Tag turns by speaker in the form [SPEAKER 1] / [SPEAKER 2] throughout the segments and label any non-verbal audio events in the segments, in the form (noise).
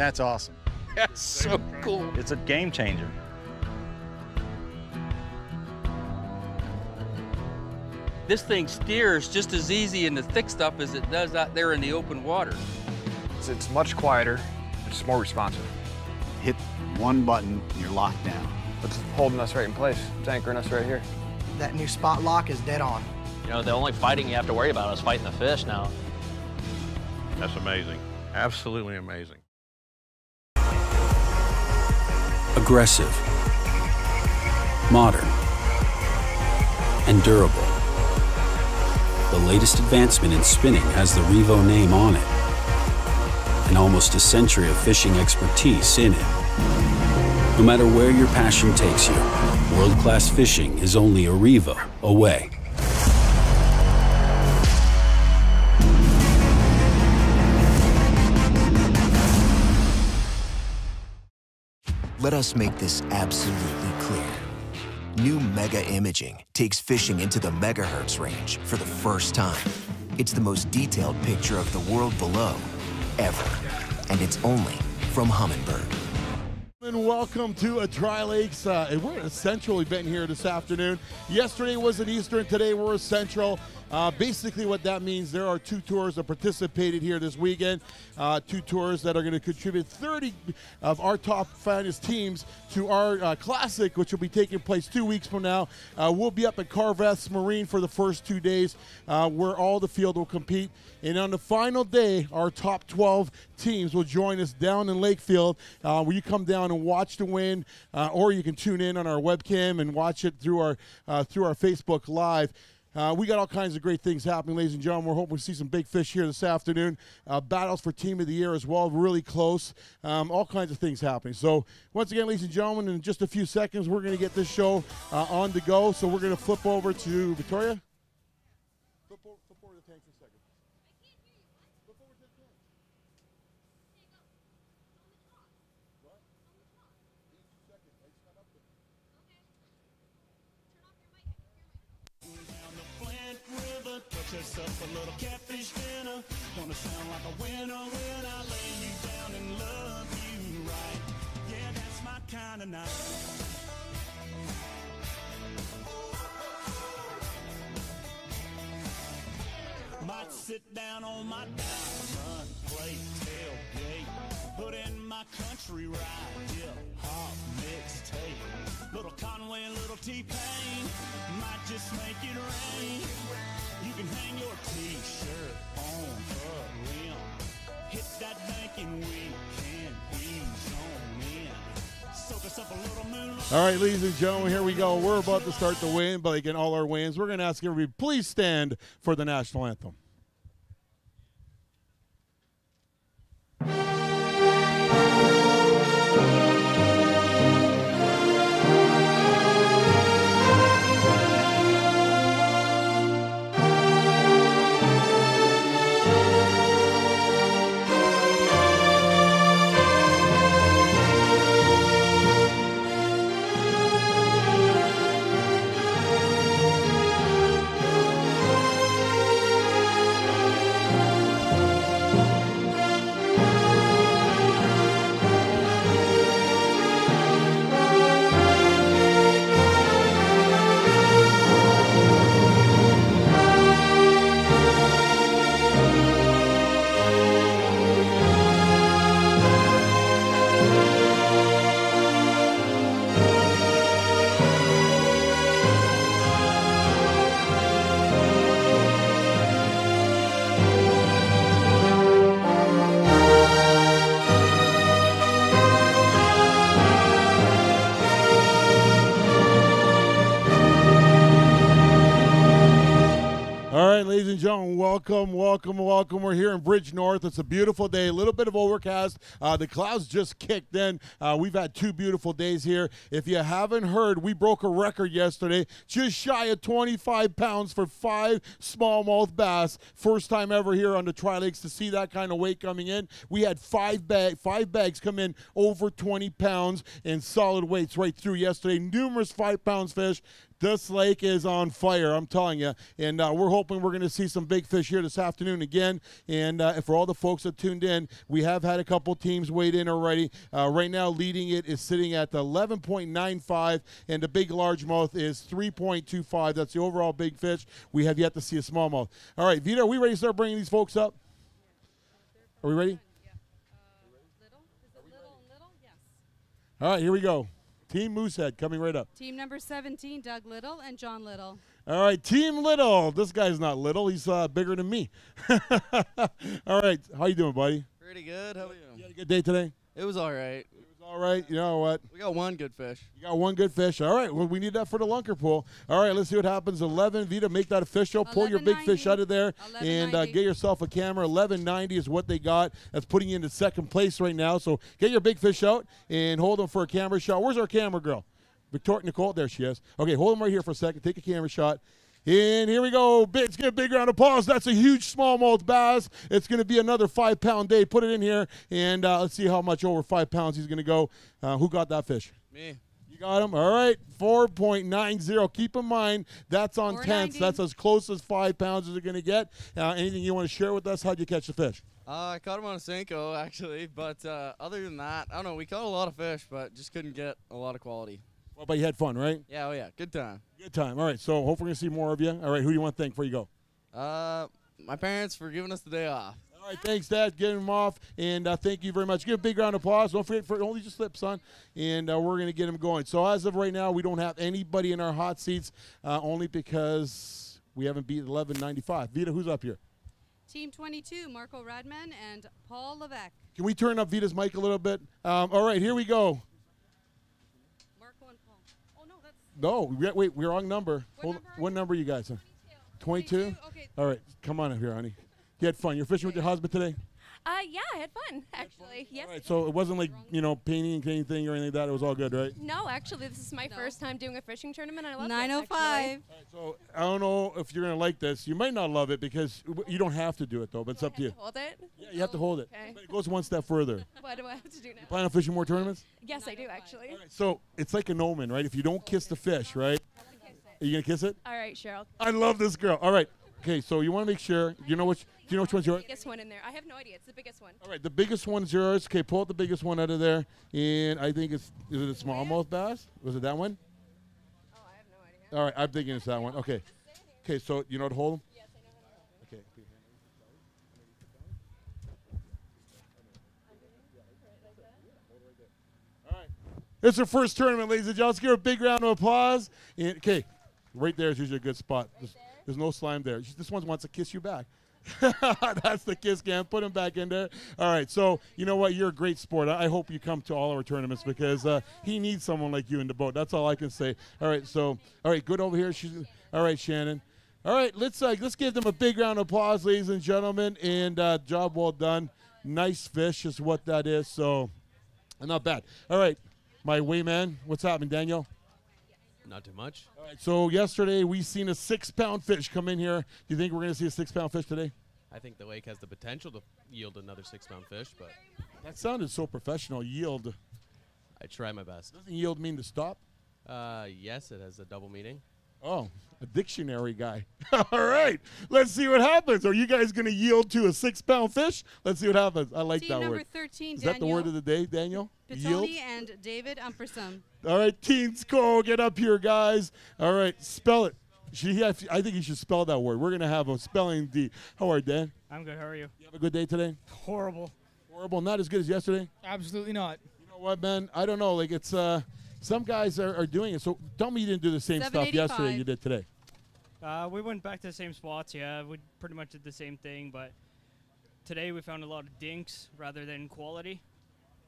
[SPEAKER 1] That's awesome.
[SPEAKER 2] That's so cool.
[SPEAKER 1] It's a game changer.
[SPEAKER 2] This thing steers just as easy in the thick stuff as it does out there in the open water.
[SPEAKER 3] It's, it's much quieter. It's more responsive.
[SPEAKER 4] Hit one button, and you're locked down.
[SPEAKER 3] It's holding us right in place. It's anchoring us right here.
[SPEAKER 5] That new spot lock is dead on.
[SPEAKER 6] You know, the only fighting you have to worry about is fighting the fish now.
[SPEAKER 7] That's amazing. Absolutely amazing.
[SPEAKER 8] Aggressive, modern, and durable. The latest advancement in spinning has the Revo name on it, and almost a century of fishing expertise in it. No matter where your passion takes you, world-class fishing is only a Revo away.
[SPEAKER 9] Let us make this absolutely clear. New Mega Imaging takes fishing into the megahertz range for the first time. It's the most detailed picture of the world below ever. And it's only from Humminbird.
[SPEAKER 10] And welcome to a Tri Lakes. Uh, we're at a Central event here this afternoon. Yesterday was an Eastern, today we're a Central. Uh, basically, what that means, there are two tours that participated here this weekend. Uh, two tours that are going to contribute 30 of our top finest teams to our uh, classic, which will be taking place two weeks from now. Uh, we'll be up at Carveth's Marine for the first two days, uh, where all the field will compete. And on the final day, our top 12 teams will join us down in Lakefield, uh, where you come down and watch the win, or you can tune in on our webcam and watch it through our through our Facebook Live. Uh, we got all kinds of great things happening, ladies and gentlemen. We're hoping to see some big fish here this afternoon. Uh, battles for Team of the Year as well, really close. Um, all kinds of things happening. So, once again, ladies and gentlemen, in just a few seconds, we're going to get this show uh, on the go. So, we're going to flip over to Victoria.
[SPEAKER 11] Touch yourself a little catfish dinner. Gonna sound like a winner when I lay you down and love you right. Yeah, that's my kind of night. Might sit down on my diamond plate my country hip hop mixtape. Little Conway and little T-Pain might just make it rain. You can hang your t-shirt on the rim. Hit that ease on in.
[SPEAKER 10] All right, ladies and gentlemen, here we go. We're about to start the win, but again, all our wins. We're going to ask everybody, please stand for the national anthem. Welcome, welcome, welcome. We're here in Bridgenorth. It's a beautiful day, a little bit of overcast. Uh, the clouds just kicked in. Uh, we've had two beautiful days here. If you haven't heard, we broke a record yesterday, just shy of 25 pounds for five smallmouth bass. First time ever here on the Tri Lakes to see that kind of weight coming in. We had five bag, five bags come in over 20 pounds in solid weights right through yesterday. Numerous five pounds fish. This lake is on fire, I'm telling you. And uh, we're hoping we're going to see some big fish here this afternoon again. And uh, for all the folks that tuned in, we have had a couple teams weighed in already. Uh, right now, leading it is sitting at 11.95, and the big largemouth is 3.25. That's the overall big fish. We have yet to see a smallmouth. All right, Vito, are we ready to start bringing these folks up? Are we ready? All right, here we go. Team Moosehead coming right up.
[SPEAKER 1] Team number 17, Doug Little and John Little.
[SPEAKER 10] All right, Team Little. This guy's not little. He's uh, bigger than me. (laughs) all right, how you doing, buddy?
[SPEAKER 12] Pretty good. How are you?
[SPEAKER 10] You had a good day today?
[SPEAKER 12] It was all right.
[SPEAKER 10] All right. You know what?
[SPEAKER 12] We got one good fish.
[SPEAKER 10] You got one good fish. All right. Well, we need that for the lunker pool. All right. Let's see what happens. 11. Vita, make that official. Pull your big fish out of there and uh, get yourself a camera. 1190 is what they got. That's putting you into second place right now. So get your big fish out and hold them for a camera shot. Where's our camera girl? Victoria Nicole. There she is. Okay. Hold them right here for a second. Take a camera shot. And here we go. Let's get a big round of applause. That's a huge smallmouth bass. It's going to be another five pound day. Put it in here, and uh, let's see how much over five pounds he's going to go. Uh, who got that fish?
[SPEAKER 12] Me.
[SPEAKER 10] You got him. All right, four point nine zero. Keep in mind that's on tenths. That's as close as five pounds as you're going to get. Uh, anything you want to share with us? How'd you catch the fish?
[SPEAKER 12] Uh, I caught him on a Senko (laughs) actually, but uh, other than that, I don't know. We caught a lot of fish, but just couldn't get a lot of quality.
[SPEAKER 10] Well, but you had fun, right?
[SPEAKER 12] Yeah, oh yeah, good time.
[SPEAKER 10] Good time. All right, so hopefully we're going to see more of you. All right, who do you want to thank before you go?
[SPEAKER 12] Uh, my parents for giving us the day off.
[SPEAKER 10] All right, thanks, Dad. Get him off, and uh, thank you very much. Give a big round of applause. Don't forget for only just slip, son, and uh, we're going to get him going. So as of right now, we don't have anybody in our hot seats, uh, only because we haven't beat 1195. Vita, who's up here?
[SPEAKER 1] Team 22, Marco Radman and Paul Levesque.
[SPEAKER 10] Can we turn up Vita's mic a little bit? Um, all right, here we go.
[SPEAKER 1] No.
[SPEAKER 10] We- wait, we're wrong number.
[SPEAKER 1] What
[SPEAKER 10] Hold-
[SPEAKER 1] number
[SPEAKER 10] what number you guys? 22. 22?
[SPEAKER 1] Okay.
[SPEAKER 10] All right, come on up here, honey. You had fun. You're fishing with your husband today?
[SPEAKER 13] Uh, yeah, I had fun actually. Yes.
[SPEAKER 10] All right, so it wasn't like, you know, painting anything or anything like that. It was all good, right?
[SPEAKER 13] No, actually, this is my first time doing a fishing tournament. I love it.
[SPEAKER 1] 905.
[SPEAKER 10] So I don't know if you're going to like this. You might not love it because you don't have to do it, though, but it's up to you.
[SPEAKER 13] Hold it.
[SPEAKER 10] Yeah, you have to hold it.
[SPEAKER 13] Okay.
[SPEAKER 10] But it goes one step further. (laughs)
[SPEAKER 13] What do I have to do now?
[SPEAKER 10] Plan on fishing more tournaments?
[SPEAKER 13] Yes, I do actually.
[SPEAKER 10] So it's like an omen, right? If you don't kiss the fish, right? Are you going to kiss it?
[SPEAKER 13] All right, Cheryl.
[SPEAKER 10] I love this girl. All right. Okay, so you want to make sure. You know which? Do you know which one's yours?
[SPEAKER 13] Biggest one in there. I have no idea. It's the biggest one.
[SPEAKER 10] All right, the biggest one's yours. Okay, pull out the biggest one out of there, and I think it's is it a smallmouth bass? Was it that one?
[SPEAKER 13] Oh, I have no idea.
[SPEAKER 10] All right, I'm thinking it's that one. Okay, okay, so you know how to hold them?
[SPEAKER 13] Yes, I know how to hold
[SPEAKER 10] Okay. It's our first tournament, ladies and gentlemen. Let's give her a big round of applause. And, okay, right there is usually a good spot. There's, there's no slime there. This one wants to kiss you back. (laughs) That's the kiss cam. Put him back in there. All right. So you know what? You're a great sport. I I hope you come to all our tournaments because uh, he needs someone like you in the boat. That's all I can say. All right. So all right. Good over here. She's all right, Shannon. All right. Let's uh, let's give them a big round of applause, ladies and gentlemen. And uh, job well done. Nice fish is what that is. So not bad. All right. My wayman. What's happening, Daniel?
[SPEAKER 14] Not too much.
[SPEAKER 10] All right, so yesterday we seen a six-pound fish come in here. Do you think we're going to see a six-pound fish today?
[SPEAKER 14] I think the lake has the potential to yield another six-pound fish, but
[SPEAKER 10] That sounded so professional. Yield.
[SPEAKER 14] I try my best.
[SPEAKER 10] Doesn't yield mean to stop?
[SPEAKER 14] Uh, yes, it has a double meaning.
[SPEAKER 10] Oh, a dictionary guy. (laughs) All right, let's see what happens. Are you guys going to yield to a six-pound fish? Let's see what happens. I like
[SPEAKER 1] Team
[SPEAKER 10] that
[SPEAKER 1] number
[SPEAKER 10] word.
[SPEAKER 1] 13,
[SPEAKER 10] Is that the word of the day, Daniel? Yield.
[SPEAKER 1] Pitoni and David Umpersum.
[SPEAKER 10] All right, teens, go get up here, guys. All right, spell it. She, has- I think you should spell that word. We're gonna have a spelling D. How are you, Dan?
[SPEAKER 15] I'm good. How are you?
[SPEAKER 10] You have a good day today?
[SPEAKER 15] Horrible.
[SPEAKER 10] Horrible. Not as good as yesterday.
[SPEAKER 15] Absolutely not.
[SPEAKER 10] You know what, man? I don't know. Like it's uh, some guys are, are doing it. So tell me you didn't do the same stuff yesterday you did today.
[SPEAKER 15] Uh, we went back to the same spots. Yeah, we pretty much did the same thing, but today we found a lot of dinks rather than quality.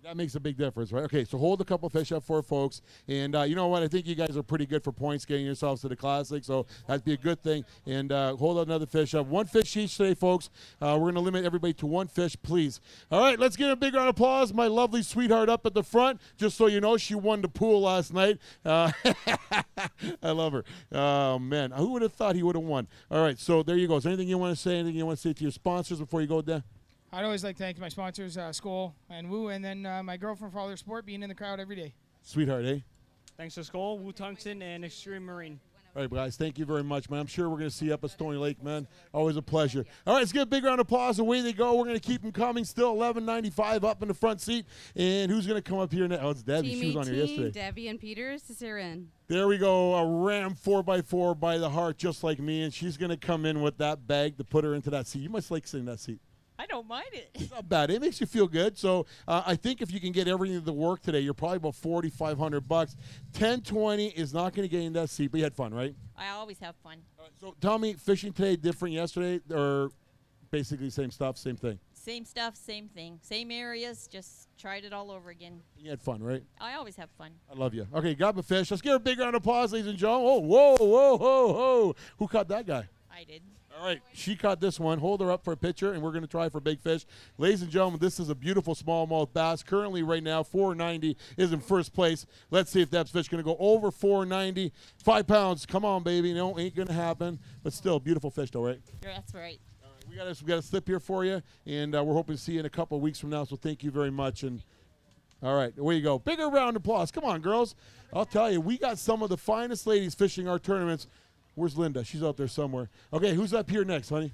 [SPEAKER 10] That makes a big difference, right? Okay, so hold a couple fish up for folks, and uh, you know what? I think you guys are pretty good for points, getting yourselves to the classic, so that'd be a good thing. And uh, hold another fish up. One fish each today, folks. Uh, we're going to limit everybody to one fish, please. All right, let's give a big round of applause. My lovely sweetheart up at the front. Just so you know, she won the pool last night. Uh, (laughs) I love her. Oh man, who would have thought he would have won? All right, so there you go. Is anything you want to say? Anything you want to say to your sponsors before you go there?
[SPEAKER 16] I'd always like to thank my sponsors, uh, Skoll and Woo, and then uh, my girlfriend for all their support, being in the crowd every day.
[SPEAKER 10] Sweetheart, eh?
[SPEAKER 15] Thanks to Skull, Wu Tungsten, and Extreme Marine.
[SPEAKER 10] All right, guys, thank you very much, man. I'm sure we're going to see you up at Stony Lake, man. Always a pleasure. All right, let's give a big round of applause. Away they go. We're going to keep them coming. Still 11.95 up in the front seat. And who's going to come up here next? Oh, it's Debbie.
[SPEAKER 1] Team
[SPEAKER 10] she was on here
[SPEAKER 1] 18,
[SPEAKER 10] yesterday.
[SPEAKER 1] Debbie and Peters to Siren.
[SPEAKER 10] There we go. A Ram 4x4 by the heart, just like me. And she's going to come in with that bag to put her into that seat. You must like sitting in that seat.
[SPEAKER 17] I don't mind it.
[SPEAKER 10] It's not bad. It makes you feel good. So uh, I think if you can get everything to work today, you're probably about 4,500 bucks. 1020 is not going to get in that seat, but you had fun, right?
[SPEAKER 17] I always have fun.
[SPEAKER 10] So tell me, fishing today different yesterday, or basically same stuff, same thing?
[SPEAKER 17] Same stuff, same thing. Same areas, just tried it all over again.
[SPEAKER 10] You had fun, right?
[SPEAKER 17] I always have fun.
[SPEAKER 10] I love you. Okay, got the fish. Let's give a big round of applause, ladies and gentlemen. Oh, whoa, whoa, whoa, whoa. Who caught that guy?
[SPEAKER 17] I did.
[SPEAKER 10] All right, she caught this one. Hold her up for a picture, and we're going to try for big fish. Ladies and gentlemen, this is a beautiful smallmouth bass. Currently, right now, 490 is in first place. Let's see if that fish is going to go over 490. Five pounds. Come on, baby. No, ain't going to happen. But still, beautiful fish, though, right?
[SPEAKER 17] Yeah, That's right.
[SPEAKER 10] We got a, we got a slip here for you, and uh, we're hoping to see you in a couple of weeks from now. So thank you very much. And all right, away you go. Bigger round of applause. Come on, girls. I'll tell you, we got some of the finest ladies fishing our tournaments. Where's Linda? She's out there somewhere. Okay, who's up here next, honey?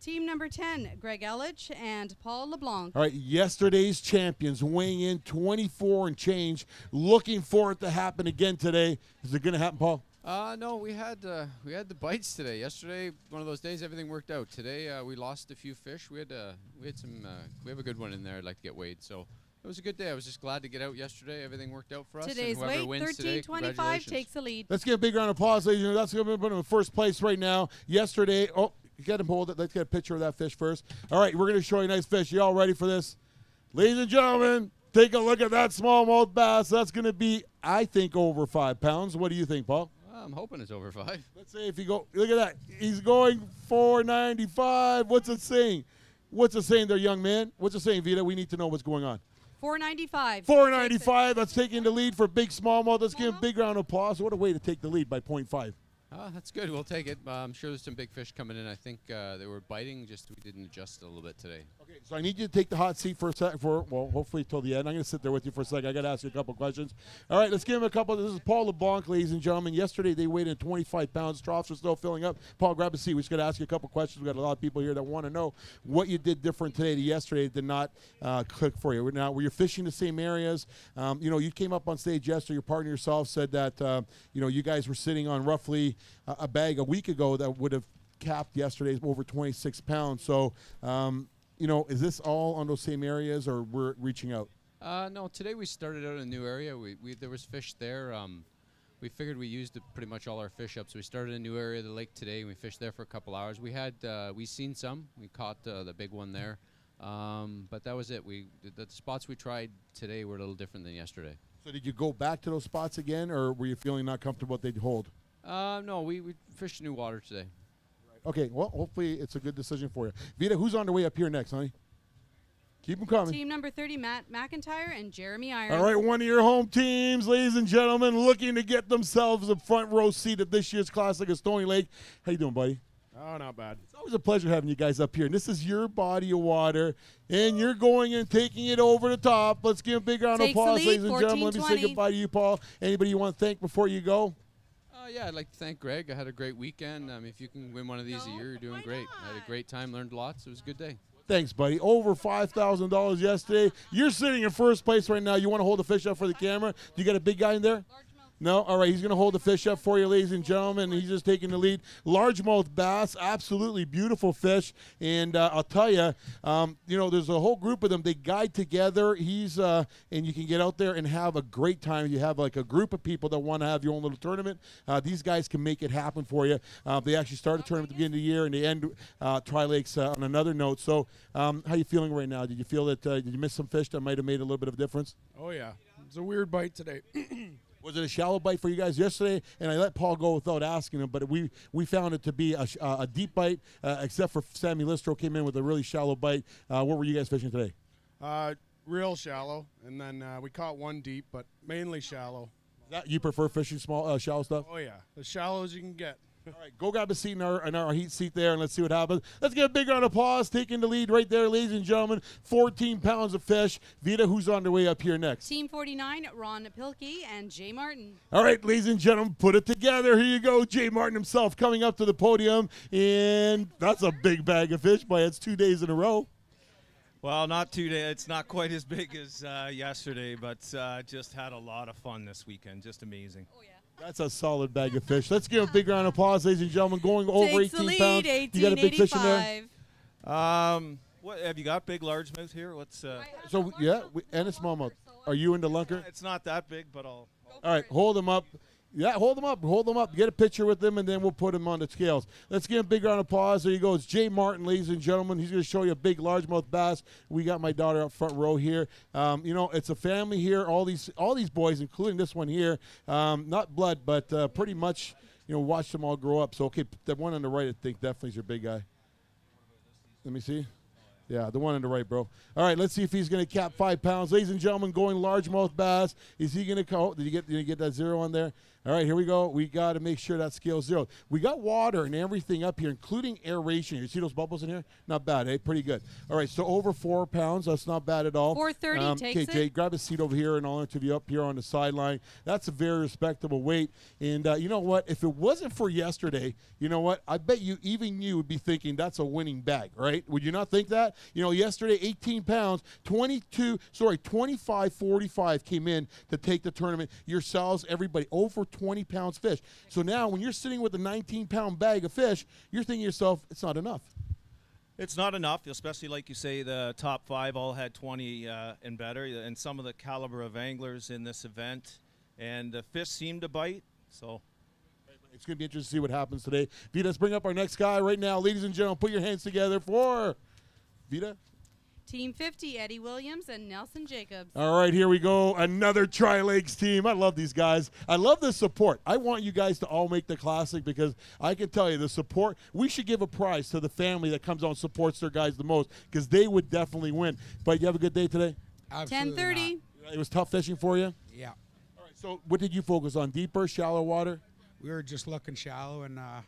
[SPEAKER 1] Team number 10, Greg Ellich and Paul LeBlanc.
[SPEAKER 10] All right, yesterday's champions weighing in 24 and change. Looking for it to happen again today. Is it going to happen, Paul?
[SPEAKER 18] Uh, no, we had uh, we had the bites today. Yesterday, one of those days, everything worked out. Today, uh, we lost a few fish. We had uh, we had some uh, we have a good one in there. I'd like to get weighed. So it was a good day. I was just glad to get out yesterday. Everything worked out for us. and
[SPEAKER 1] Today's
[SPEAKER 18] whoever
[SPEAKER 1] weight,
[SPEAKER 18] wins today,
[SPEAKER 1] 1325, takes the lead.
[SPEAKER 10] Let's get a big round of applause, ladies and gentlemen. That's going to put him in first place right now. Yesterday, oh, get him hold it. Let's get a picture of that fish first. All right, we're going to show you a nice fish. You all ready for this? Ladies and gentlemen, take a look at that smallmouth bass. That's going to be, I think, over five pounds. What do you think, Paul?
[SPEAKER 18] I'm hoping it's over five.
[SPEAKER 10] Let's say if you go, look at that. He's going 495. What's it saying? What's it saying there, young man? What's it saying, Vita? We need to know what's going on.
[SPEAKER 1] 495.
[SPEAKER 10] 495. That's taking the lead for Big Smallmouth. Let's give him a big round of applause. What a way to take the lead by 0.5.
[SPEAKER 18] Uh, that's good. We'll take it. Uh, I'm sure there's some big fish coming in. I think uh, they were biting. Just we didn't adjust a little bit today.
[SPEAKER 10] Okay, so I need you to take the hot seat for a sec. For well, hopefully till the end. I'm going to sit there with you for a second. I got to ask you a couple questions. All right, let's give him a couple. This is Paul LeBlanc, ladies and gentlemen. Yesterday they weighed in 25 pounds. Troughs are still filling up. Paul, grab a seat. We just got to ask you a couple questions. We got a lot of people here that want to know what you did different today to yesterday that did not uh, click for you. Now, were you fishing the same areas? Um, you know, you came up on stage yesterday. Your partner yourself said that uh, you know you guys were sitting on roughly a, a bag a week ago that would have capped yesterday's over 26 pounds. So. Um, you know, is this all on those same areas, or we're reaching out?
[SPEAKER 18] Uh, no, today we started out in a new area. We, we there was fish there. Um, we figured we used pretty much all our fish up, so we started a new area of the lake today. and We fished there for a couple hours. We had uh, we seen some. We caught uh, the big one there, um, but that was it. We the, the spots we tried today were a little different than yesterday.
[SPEAKER 10] So did you go back to those spots again, or were you feeling not comfortable what they'd hold?
[SPEAKER 18] Uh, no, we, we fished new water today.
[SPEAKER 10] Okay, well, hopefully it's a good decision for you. Vita, who's on the way up here next, honey? Keep them coming.
[SPEAKER 1] Team number 30, Matt McIntyre and Jeremy Irons.
[SPEAKER 10] All right, one of your home teams, ladies and gentlemen, looking to get themselves a front row seat at this year's Classic of Stony Lake. How you doing, buddy?
[SPEAKER 19] Oh, not bad.
[SPEAKER 10] It's always a pleasure having you guys up here. And this is your body of water, and you're going and taking it over the top. Let's give a big round of
[SPEAKER 1] Takes the
[SPEAKER 10] applause,
[SPEAKER 1] lead,
[SPEAKER 10] ladies and gentlemen. Let me say goodbye to you, Paul. Anybody you want to thank before you go?
[SPEAKER 18] Uh, yeah, I'd like to thank Greg. I had a great weekend. Um, if you can win one of these a year, you're doing great. I had a great time, learned lots. It was a good day.
[SPEAKER 10] Thanks, buddy. Over five thousand dollars yesterday. You're sitting in first place right now. You want to hold the fish up for the camera? Do you got a big guy in there? No, all right. He's going to hold the fish up for you, ladies and gentlemen. He's just taking the lead. Largemouth bass, absolutely beautiful fish. And uh, I'll tell you, um, you know, there's a whole group of them. They guide together. He's uh, and you can get out there and have a great time. You have like a group of people that want to have your own little tournament. Uh, these guys can make it happen for you. Uh, they actually start a tournament at the beginning of the year and they end uh, Tri Lakes uh, on another note. So, um, how you feeling right now? Did you feel that? Did you miss some fish that might have made a little bit of a difference?
[SPEAKER 19] Oh yeah, it's a weird bite today. (clears throat)
[SPEAKER 10] Was it a shallow bite for you guys yesterday? And I let Paul go without asking him, but we we found it to be a, a deep bite, uh, except for Sammy Listro came in with a really shallow bite. Uh, what were you guys fishing today?
[SPEAKER 19] uh, real shallow, and then uh, we caught one deep, but mainly shallow.
[SPEAKER 10] That, you prefer fishing small, uh, shallow stuff?
[SPEAKER 19] Oh yeah, as shallow as you can get.
[SPEAKER 10] All right, go grab a seat in our, in our heat seat there, and let's see what happens. Let's get a big round of applause. Taking the lead right there, ladies and gentlemen. 14 pounds of fish. Vita, who's on their way up here next?
[SPEAKER 1] Team 49, Ron Pilkey and Jay Martin.
[SPEAKER 10] All right, ladies and gentlemen, put it together. Here you go. Jay Martin himself coming up to the podium, and that's a big bag of fish, but it's two days in a row.
[SPEAKER 20] Well, not today. It's not quite as big as uh, yesterday, but uh, just had a lot of fun this weekend. Just amazing. Oh yeah.
[SPEAKER 10] That's a solid bag of fish. Let's give a big round of applause, ladies and gentlemen. Going over
[SPEAKER 1] Takes
[SPEAKER 10] 18
[SPEAKER 1] lead,
[SPEAKER 10] pounds. You got a big fish in there?
[SPEAKER 20] Um, what have you got? Big largemouth here? What's uh?
[SPEAKER 10] So yeah, we, and a smallmouth. Are you into lunker?
[SPEAKER 20] It's not that big, but I'll.
[SPEAKER 10] All right, hold them up. Yeah, hold them up. Hold them up. Get a picture with them, and then we'll put them on the scales. Let's give him a big round of applause. There you go. It's Jay Martin, ladies and gentlemen. He's going to show you a big largemouth bass. We got my daughter up front row here. Um, you know, it's a family here. All these, all these boys, including this one here. Um, not blood, but uh, pretty much, you know, watch them all grow up. So, okay, the one on the right, I think, definitely is your big guy. Let me see. Yeah, the one on the right, bro. All right, let's see if he's going to cap five pounds. Ladies and gentlemen, going largemouth bass. Is he going to go? Did you get? Did you get that zero on there? All right, here we go. We got to make sure that scale zero. We got water and everything up here, including aeration. You see those bubbles in here? Not bad, eh? Pretty good. All right, so over four pounds. That's not bad at all.
[SPEAKER 1] 430 takes
[SPEAKER 10] Okay,
[SPEAKER 1] it.
[SPEAKER 10] Jay, grab a seat over here, and I'll interview you up here on the sideline. That's a very respectable weight. And uh, you know what? If it wasn't for yesterday, you know what? I bet you, even you, would be thinking that's a winning bag, right? Would you not think that? You know, yesterday, 18 pounds, 22, sorry, 25, 45 came in to take the tournament. Yourselves, everybody, over 20 pounds fish. So now, when you're sitting with a 19 pound bag of fish, you're thinking to yourself, it's not enough.
[SPEAKER 20] It's not enough, especially like you say, the top five all had 20 uh, and better, and some of the caliber of anglers in this event. And the fish seemed to bite, so
[SPEAKER 10] It's going to be interesting to see what happens today. Vita, let's bring up our next guy right now. Ladies and gentlemen, put your hands together for Vita.
[SPEAKER 1] Team 50, Eddie Williams and Nelson Jacobs.
[SPEAKER 10] All right, here we go. Another Tri Lakes team. I love these guys. I love the support. I want you guys to all make the classic because I can tell you the support. We should give a prize to the family that comes out and supports their guys the most because they would definitely win. But you have a good day today?
[SPEAKER 1] Absolutely Ten thirty.
[SPEAKER 10] It was tough fishing for you?
[SPEAKER 21] Yeah.
[SPEAKER 10] All right, so what did you focus on? Deeper, shallow water?
[SPEAKER 21] We were just looking shallow, and uh,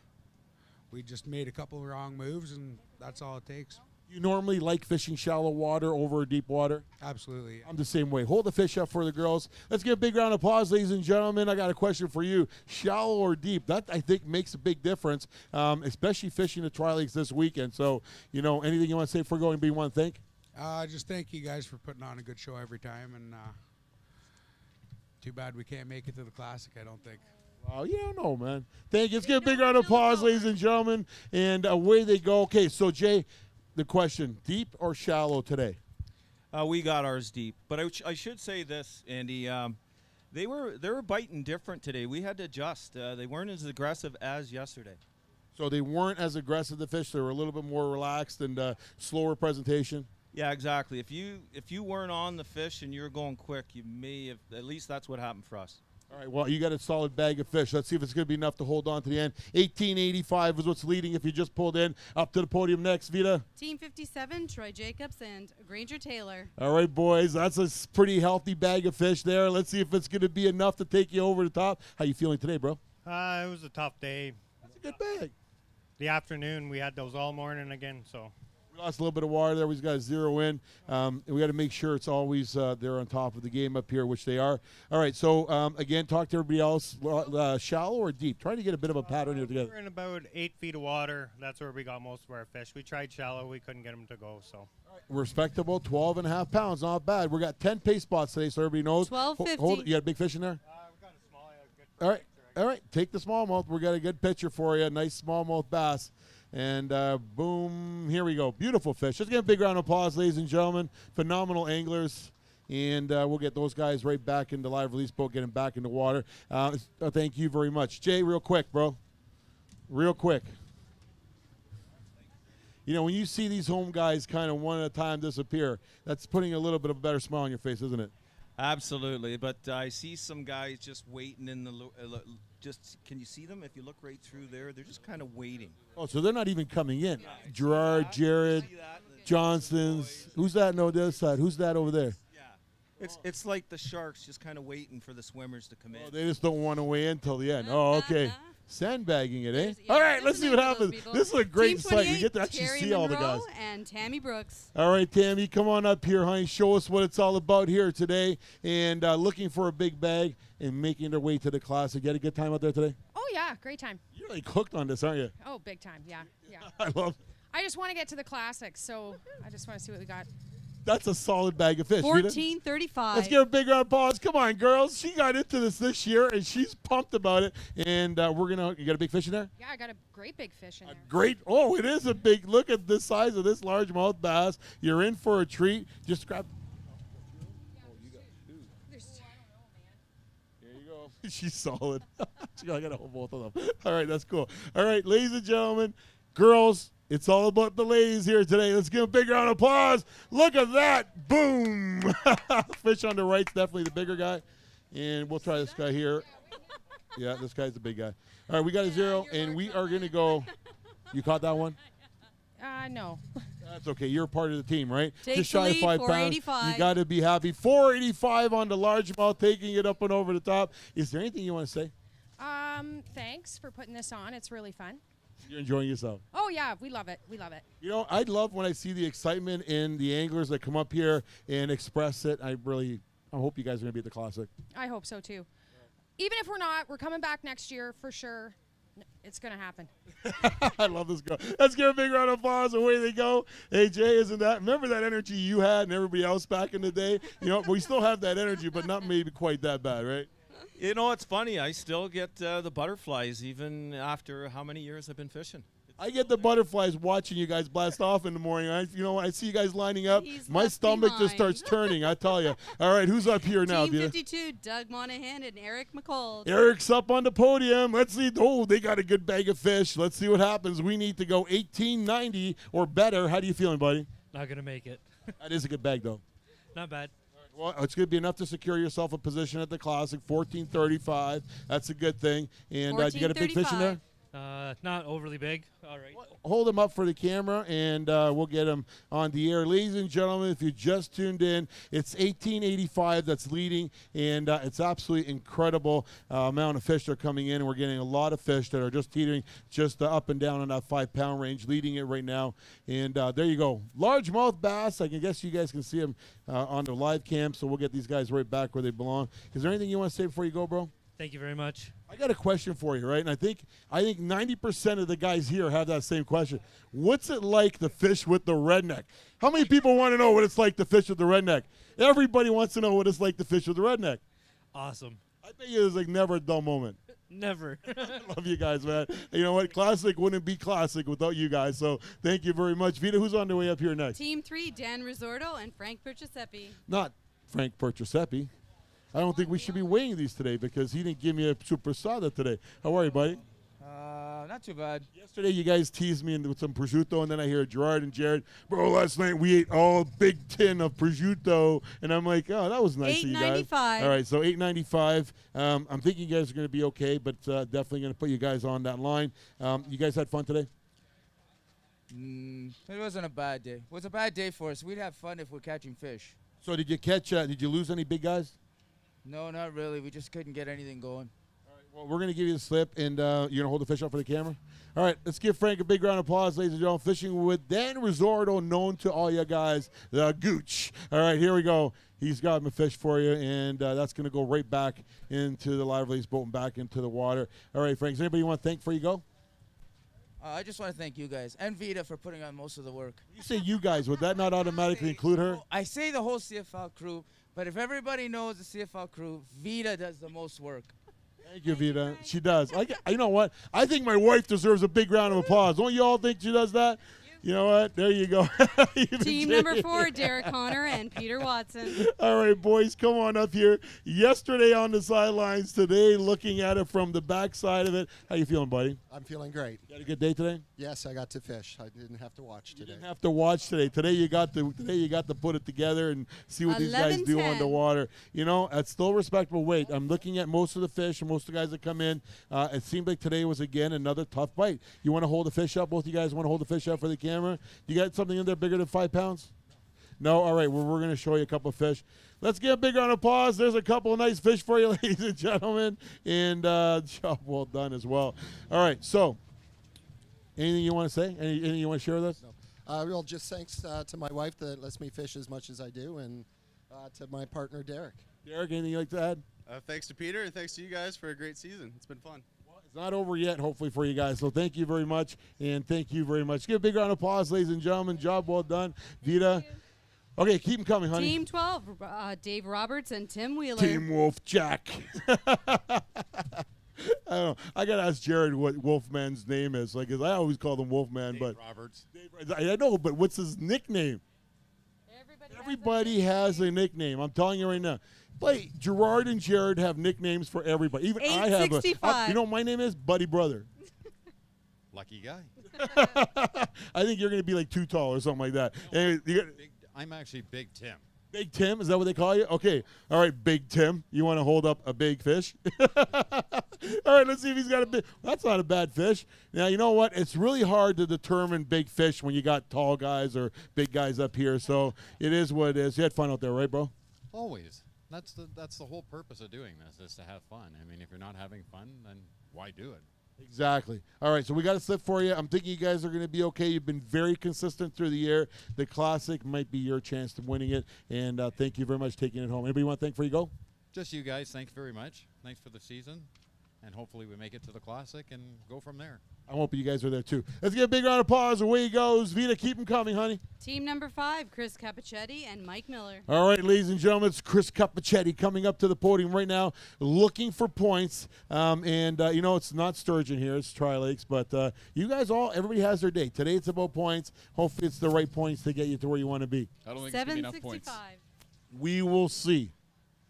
[SPEAKER 21] we just made a couple wrong moves, and that's all it takes.
[SPEAKER 10] You normally like fishing shallow water over deep water?
[SPEAKER 21] Absolutely.
[SPEAKER 10] I'm the same way. Hold the fish up for the girls. Let's give a big round of applause, ladies and gentlemen. I got a question for you. Shallow or deep? That, I think, makes a big difference, um, especially fishing the Tri Lakes this weekend. So, you know, anything you want to say before going, be one thank?
[SPEAKER 21] Uh, just thank you guys for putting on a good show every time, and uh, too bad we can't make it to the classic. I don't think.
[SPEAKER 10] Oh, you don't know, man. Thank you. Let's give a big round of applause, ladies and gentlemen. And away they go. Okay, so, Jay, the question deep or shallow today?
[SPEAKER 20] Uh, we got ours deep, but I, sh- I should say this, Andy. Um, they were they were biting different today. We had to adjust. Uh, they weren't as aggressive as yesterday.
[SPEAKER 10] So they weren't as aggressive, the fish. They were a little bit more relaxed and uh, slower presentation.
[SPEAKER 20] Yeah, exactly. If you if you weren't on the fish and you were going quick, you may have. At least that's what happened for us.
[SPEAKER 10] All right, well, you got a solid bag of fish. Let's see if it's going to be enough to hold on to the end. 1885 is what's leading if you just pulled in. Up to the podium next, Vita.
[SPEAKER 1] Team 57, Troy Jacobs and Granger Taylor.
[SPEAKER 10] All right, boys, that's a pretty healthy bag of fish there. Let's see if it's going to be enough to take you over the top. How you feeling today, bro?
[SPEAKER 22] Uh, it was a tough day.
[SPEAKER 10] That's a good bag.
[SPEAKER 22] The afternoon, we had those all morning again, so.
[SPEAKER 10] We lost a little bit of water there. We've got to zero in. Um, and we got to make sure it's always uh, they're on top of the game up here, which they are. All right, so um, again, talk to everybody else. Uh, shallow or deep? Trying to get a bit of a pattern here together.
[SPEAKER 22] We're in about eight feet of water. That's where we got most of our fish. We tried shallow, we couldn't get them to go, so.
[SPEAKER 10] Respectable, 12 and a half pounds. Not bad. We got 10 pay spots today, so everybody knows.
[SPEAKER 1] 12.50.
[SPEAKER 10] Ho- Hold. You got a big fish in there?
[SPEAKER 22] Uh, we got a small, a good
[SPEAKER 10] All right. All right. Take the smallmouth. We got a good picture for you. Nice smallmouth bass. And uh, boom, here we go. Beautiful fish. Let's give a big round of applause, ladies and gentlemen. Phenomenal anglers. And uh, we'll get those guys right back into the live release boat, get them back in the water. Uh, uh, thank you very much. Jay, real quick, bro. Real quick. You know, when you see these home guys kind of one at a time disappear, that's putting a little bit of a better smile on your face, isn't it?
[SPEAKER 20] Absolutely, but I see some guys just waiting in the. Just can you see them? If you look right through there, they're just kind of waiting.
[SPEAKER 10] Oh, so they're not even coming in. Gerard, Jared, Johnston's. Who's that on the other side? Who's that over there?
[SPEAKER 20] It's it's like the sharks just kind of waiting for the swimmers to come in.
[SPEAKER 10] Oh, They just don't want to weigh in till the end. Oh, okay. Sandbagging it, eh? All right, let's see what happens. This is a great
[SPEAKER 1] Team
[SPEAKER 10] sight. You get to actually
[SPEAKER 1] Terry
[SPEAKER 10] see all the guys.
[SPEAKER 1] And Tammy Brooks.
[SPEAKER 10] All right, Tammy, come on up here, honey. Show us what it's all about here today. And uh, looking for a big bag and making their way to the classic. You had a good time out there today?
[SPEAKER 23] Oh yeah, great time.
[SPEAKER 10] You're like hooked on this, aren't you?
[SPEAKER 23] Oh, big time. Yeah, yeah. (laughs)
[SPEAKER 10] I love It.
[SPEAKER 23] I just want to get to the classics, so I just want to see what we got.
[SPEAKER 10] That's a solid bag of fish. Vita.
[SPEAKER 1] Fourteen thirty-five.
[SPEAKER 10] Let's give a big round of applause. Come on, girls. She got into this this year, and she's pumped about it. And uh, we're gonna. You got a big fish in there?
[SPEAKER 23] Yeah, I got a great big fish in there.
[SPEAKER 10] Great. Oh, it is a big. Look at the size of this largemouth bass. You're in for a treat. Just grab. There you go. (laughs) She's solid. (laughs) I got to hold both of them. All right, that's cool. All right, ladies and gentlemen, girls, it's all about the ladies here today. Let's give a big round of applause. Look at that. Boom. (laughs) Fish on the right's definitely the bigger guy. And we'll try this guy here. Yeah, this guy's the big guy. All right, we got a zero, and we are going to go. You caught that one?
[SPEAKER 23] Uh, no.
[SPEAKER 10] That's okay. You're part of the team, right?
[SPEAKER 23] Takes
[SPEAKER 10] Just shy of five pounds. You got to be happy. 485 on the largemouth, taking it up and over the top. Is there anything you want to say?
[SPEAKER 23] Um, thanks for putting this on. It's really fun.
[SPEAKER 10] You're enjoying yourself.
[SPEAKER 23] Oh yeah, we love it. We love it.
[SPEAKER 10] You know, I love when I see the excitement in the anglers that come up here and express it. I really, I hope you guys are going to be at the classic.
[SPEAKER 23] I hope so too. Even if we're not, we're coming back next year for sure. It's gonna happen. (laughs)
[SPEAKER 10] I love this girl. Let's give a big round of applause. Away they go. Hey, Jay, isn't that? Remember that energy you had and everybody else back in the day? You know, we still have that energy, but not maybe quite that bad, right?
[SPEAKER 20] You know, it's funny. I still get uh, the butterflies even after how many years I've been fishing.
[SPEAKER 10] I get the butterflies watching you guys blast off in the morning. I, you know, I see you guys lining up.
[SPEAKER 1] He's
[SPEAKER 10] My
[SPEAKER 1] left
[SPEAKER 10] stomach just starts (laughs) turning. I tell you. All right, who's up here now?
[SPEAKER 1] Team
[SPEAKER 10] Vita?
[SPEAKER 1] 52, Doug Monahan and Eric McCold.
[SPEAKER 10] Eric's up on the podium. Let's see. Oh, they got a good bag of fish. Let's see what happens. We need to go 1890 or better. How do you feeling, buddy?
[SPEAKER 24] Not gonna make it.
[SPEAKER 10] That is a good bag, though.
[SPEAKER 24] Not bad.
[SPEAKER 10] Well, it's going to be enough to secure yourself a position at the Classic. 1435. That's a good thing. And uh, you got a big fish in there?
[SPEAKER 24] Uh, not overly big. All right.
[SPEAKER 10] hold him up for the camera and uh, we'll get him on the air. Ladies and gentlemen, if you just tuned in, it's 1885 that's leading, and uh, it's absolutely incredible uh, amount of fish that are coming in. We're getting a lot of fish that are just teetering just uh, up and down in that five pound range, leading it right now. And uh, there you go. Largemouth bass. I can guess you guys can see them uh, on the live cam, so we'll get these guys right back where they belong. Is there anything you want to say before you go, bro?
[SPEAKER 24] Thank you very much.
[SPEAKER 10] I got a question for you, right? And I think I think 90% of the guys here have that same question. What's it like to fish with the redneck? How many people want to know what it's like to fish with the redneck? Everybody wants to know what it's like to fish with the redneck.
[SPEAKER 24] Awesome.
[SPEAKER 10] I think it was like never a dull moment.
[SPEAKER 24] Never. (laughs)
[SPEAKER 10] Love you guys, man. You know what? Classic wouldn't be classic without you guys. So thank you very much. Vita, who's on the way up here next?
[SPEAKER 1] Team 3, Dan Risordo and Frank Percisepi.
[SPEAKER 10] Not Frank Percisepi. I don't think we should be weighing these today because he didn't give me a soppressata today. How are you, buddy?
[SPEAKER 25] Uh, not too bad.
[SPEAKER 10] Yesterday, you guys teased me with some prosciutto, and then I hear Gerard and Jared, bro, last night we ate all big tin of prosciutto, and I'm like, oh, that was nice of you guys. All right, so eight ninety five. Um, I'm thinking you guys are going to be okay, but uh, definitely going to put you guys on that line. Um, you guys had fun today.
[SPEAKER 25] Mm, it wasn't a bad day. It was a bad day for us. We'd have fun if we're catching fish.
[SPEAKER 10] So did you catch? Uh, did you lose any big guys?
[SPEAKER 25] No, not really. We just couldn't get anything going. All right.
[SPEAKER 10] Well, we're going to give you the slip, and uh, you're going to hold the fish up for the camera. All right, let's give Frank a big round of applause, ladies and gentlemen. Fishing with Dan Risordo, known to all you guys, the Gooch. All right, here we go. He's got him a fish for you, and uh, that's going to go right back into the live release boat and back into the water. All right, Frank, is anybody you want to thank before you go?
[SPEAKER 25] Uh, I just want to thank you guys and Vita for putting on most of the work.
[SPEAKER 10] You say you guys, would that not automatically include her?
[SPEAKER 25] I say the whole CSFL crew, but if everybody knows the CSFL crew, Vita does the most work.
[SPEAKER 10] Thank you, Vita. She does. I, you know what? I think my wife deserves a big round of applause. Don't you all think she does that? You know what? There you go. (laughs)
[SPEAKER 1] Team number four, Derek Connor and Peter Watson. (laughs)
[SPEAKER 10] All right, boys, come on up here. Yesterday on the sidelines, today looking at it from the backside of it. How you feeling, buddy?
[SPEAKER 26] I'm feeling great.
[SPEAKER 10] You had a good day today?
[SPEAKER 26] Yes, I got to fish. I didn't have to watch today.
[SPEAKER 10] Didn't have to watch today. Today you got to today you got to put it together and see what these guys do
[SPEAKER 1] on
[SPEAKER 10] the water. You know, at still respectable weight. I'm looking at most of the fish and most of the guys that come in. Uh, it seemed like today was again another tough bite. You want to hold the fish up? Both you guys want to hold the fish up for the camera? You got something in there bigger than five pounds? No, all right. Well, we're going to show you a couple of fish. Let's get a big round of applause. There's a couple of nice fish for you, (laughs) ladies and gentlemen, and uh, (laughs) job well done as well. All right. So, anything you want to say? Any, anything you want to share with us?
[SPEAKER 26] Uh, well, just thanks uh, to my wife that lets me fish as much as I do, and uh, to my partner Derek.
[SPEAKER 10] Derek, anything you'd like to add?
[SPEAKER 27] Uh, thanks to Peter and thanks to you guys for a great season. It's been fun.
[SPEAKER 10] It's not over yet, hopefully, for you guys. So thank you very much, and thank you very much. Give a big round of applause, ladies and gentlemen. Job well done, Vita. Okay, keep them coming, honey.
[SPEAKER 1] Team 12, uh, Dave Roberts and Tim Wheeler.
[SPEAKER 10] Team Wolf Jack. (laughs) I don't know. I gotta ask Jared what Wolfman's name is, like, 'cause I always call them Wolfman, but
[SPEAKER 28] Roberts.
[SPEAKER 10] I I know, but what's his nickname? Everybody, has a nickname. I'm telling you right now. But Gerard and Jared have nicknames for everybody. Even I have a.
[SPEAKER 1] 865.
[SPEAKER 10] you know my name is? Buddy Brother. (laughs)
[SPEAKER 28] Lucky guy. (laughs)
[SPEAKER 10] I think you're going to be like too tall or something like that. Anyway, you got-
[SPEAKER 28] I'm actually Big Tim.
[SPEAKER 10] Big Tim, is that what they call you? Okay. All right, Big Tim. You want to hold up a big fish? (laughs) All right, let's see if he's got a big. That's not a bad fish. Now, you know what? It's really hard to determine big fish when you got tall guys or big guys up here. So it is what it is. You had fun out there, right, bro?
[SPEAKER 28] Always. That's the that's the whole purpose of doing this is to have fun. I mean, if you're not having fun, then why do it?
[SPEAKER 10] Exactly. All right, so we got a slip for you. I'm thinking you guys are going to be okay. You've been very consistent through the year. The classic might be your chance to winning it, and uh, thank you very much for taking it home. Anybody want to thank for you go?
[SPEAKER 28] Just you guys. Thanks very much. Thanks for the season, and hopefully we make it to the classic and go from there.
[SPEAKER 10] I'm hoping you guys are there too. Let's get a big round of applause. Away he goes. Vita, keep him coming, honey.
[SPEAKER 1] Team number five, Chris Capichetti and Mike Miller.
[SPEAKER 10] All right, ladies and gentlemen, it's Chris Capichetti coming up to the podium right now, looking for points. Um, and uh, you know, it's not Sturgeon here; it's Tri Lakes. But uh, you guys all, everybody has their day. Today it's about points. Hopefully, it's the right points to get you to where you want to be.
[SPEAKER 18] I don't think it's gonna be enough points.
[SPEAKER 10] We will see.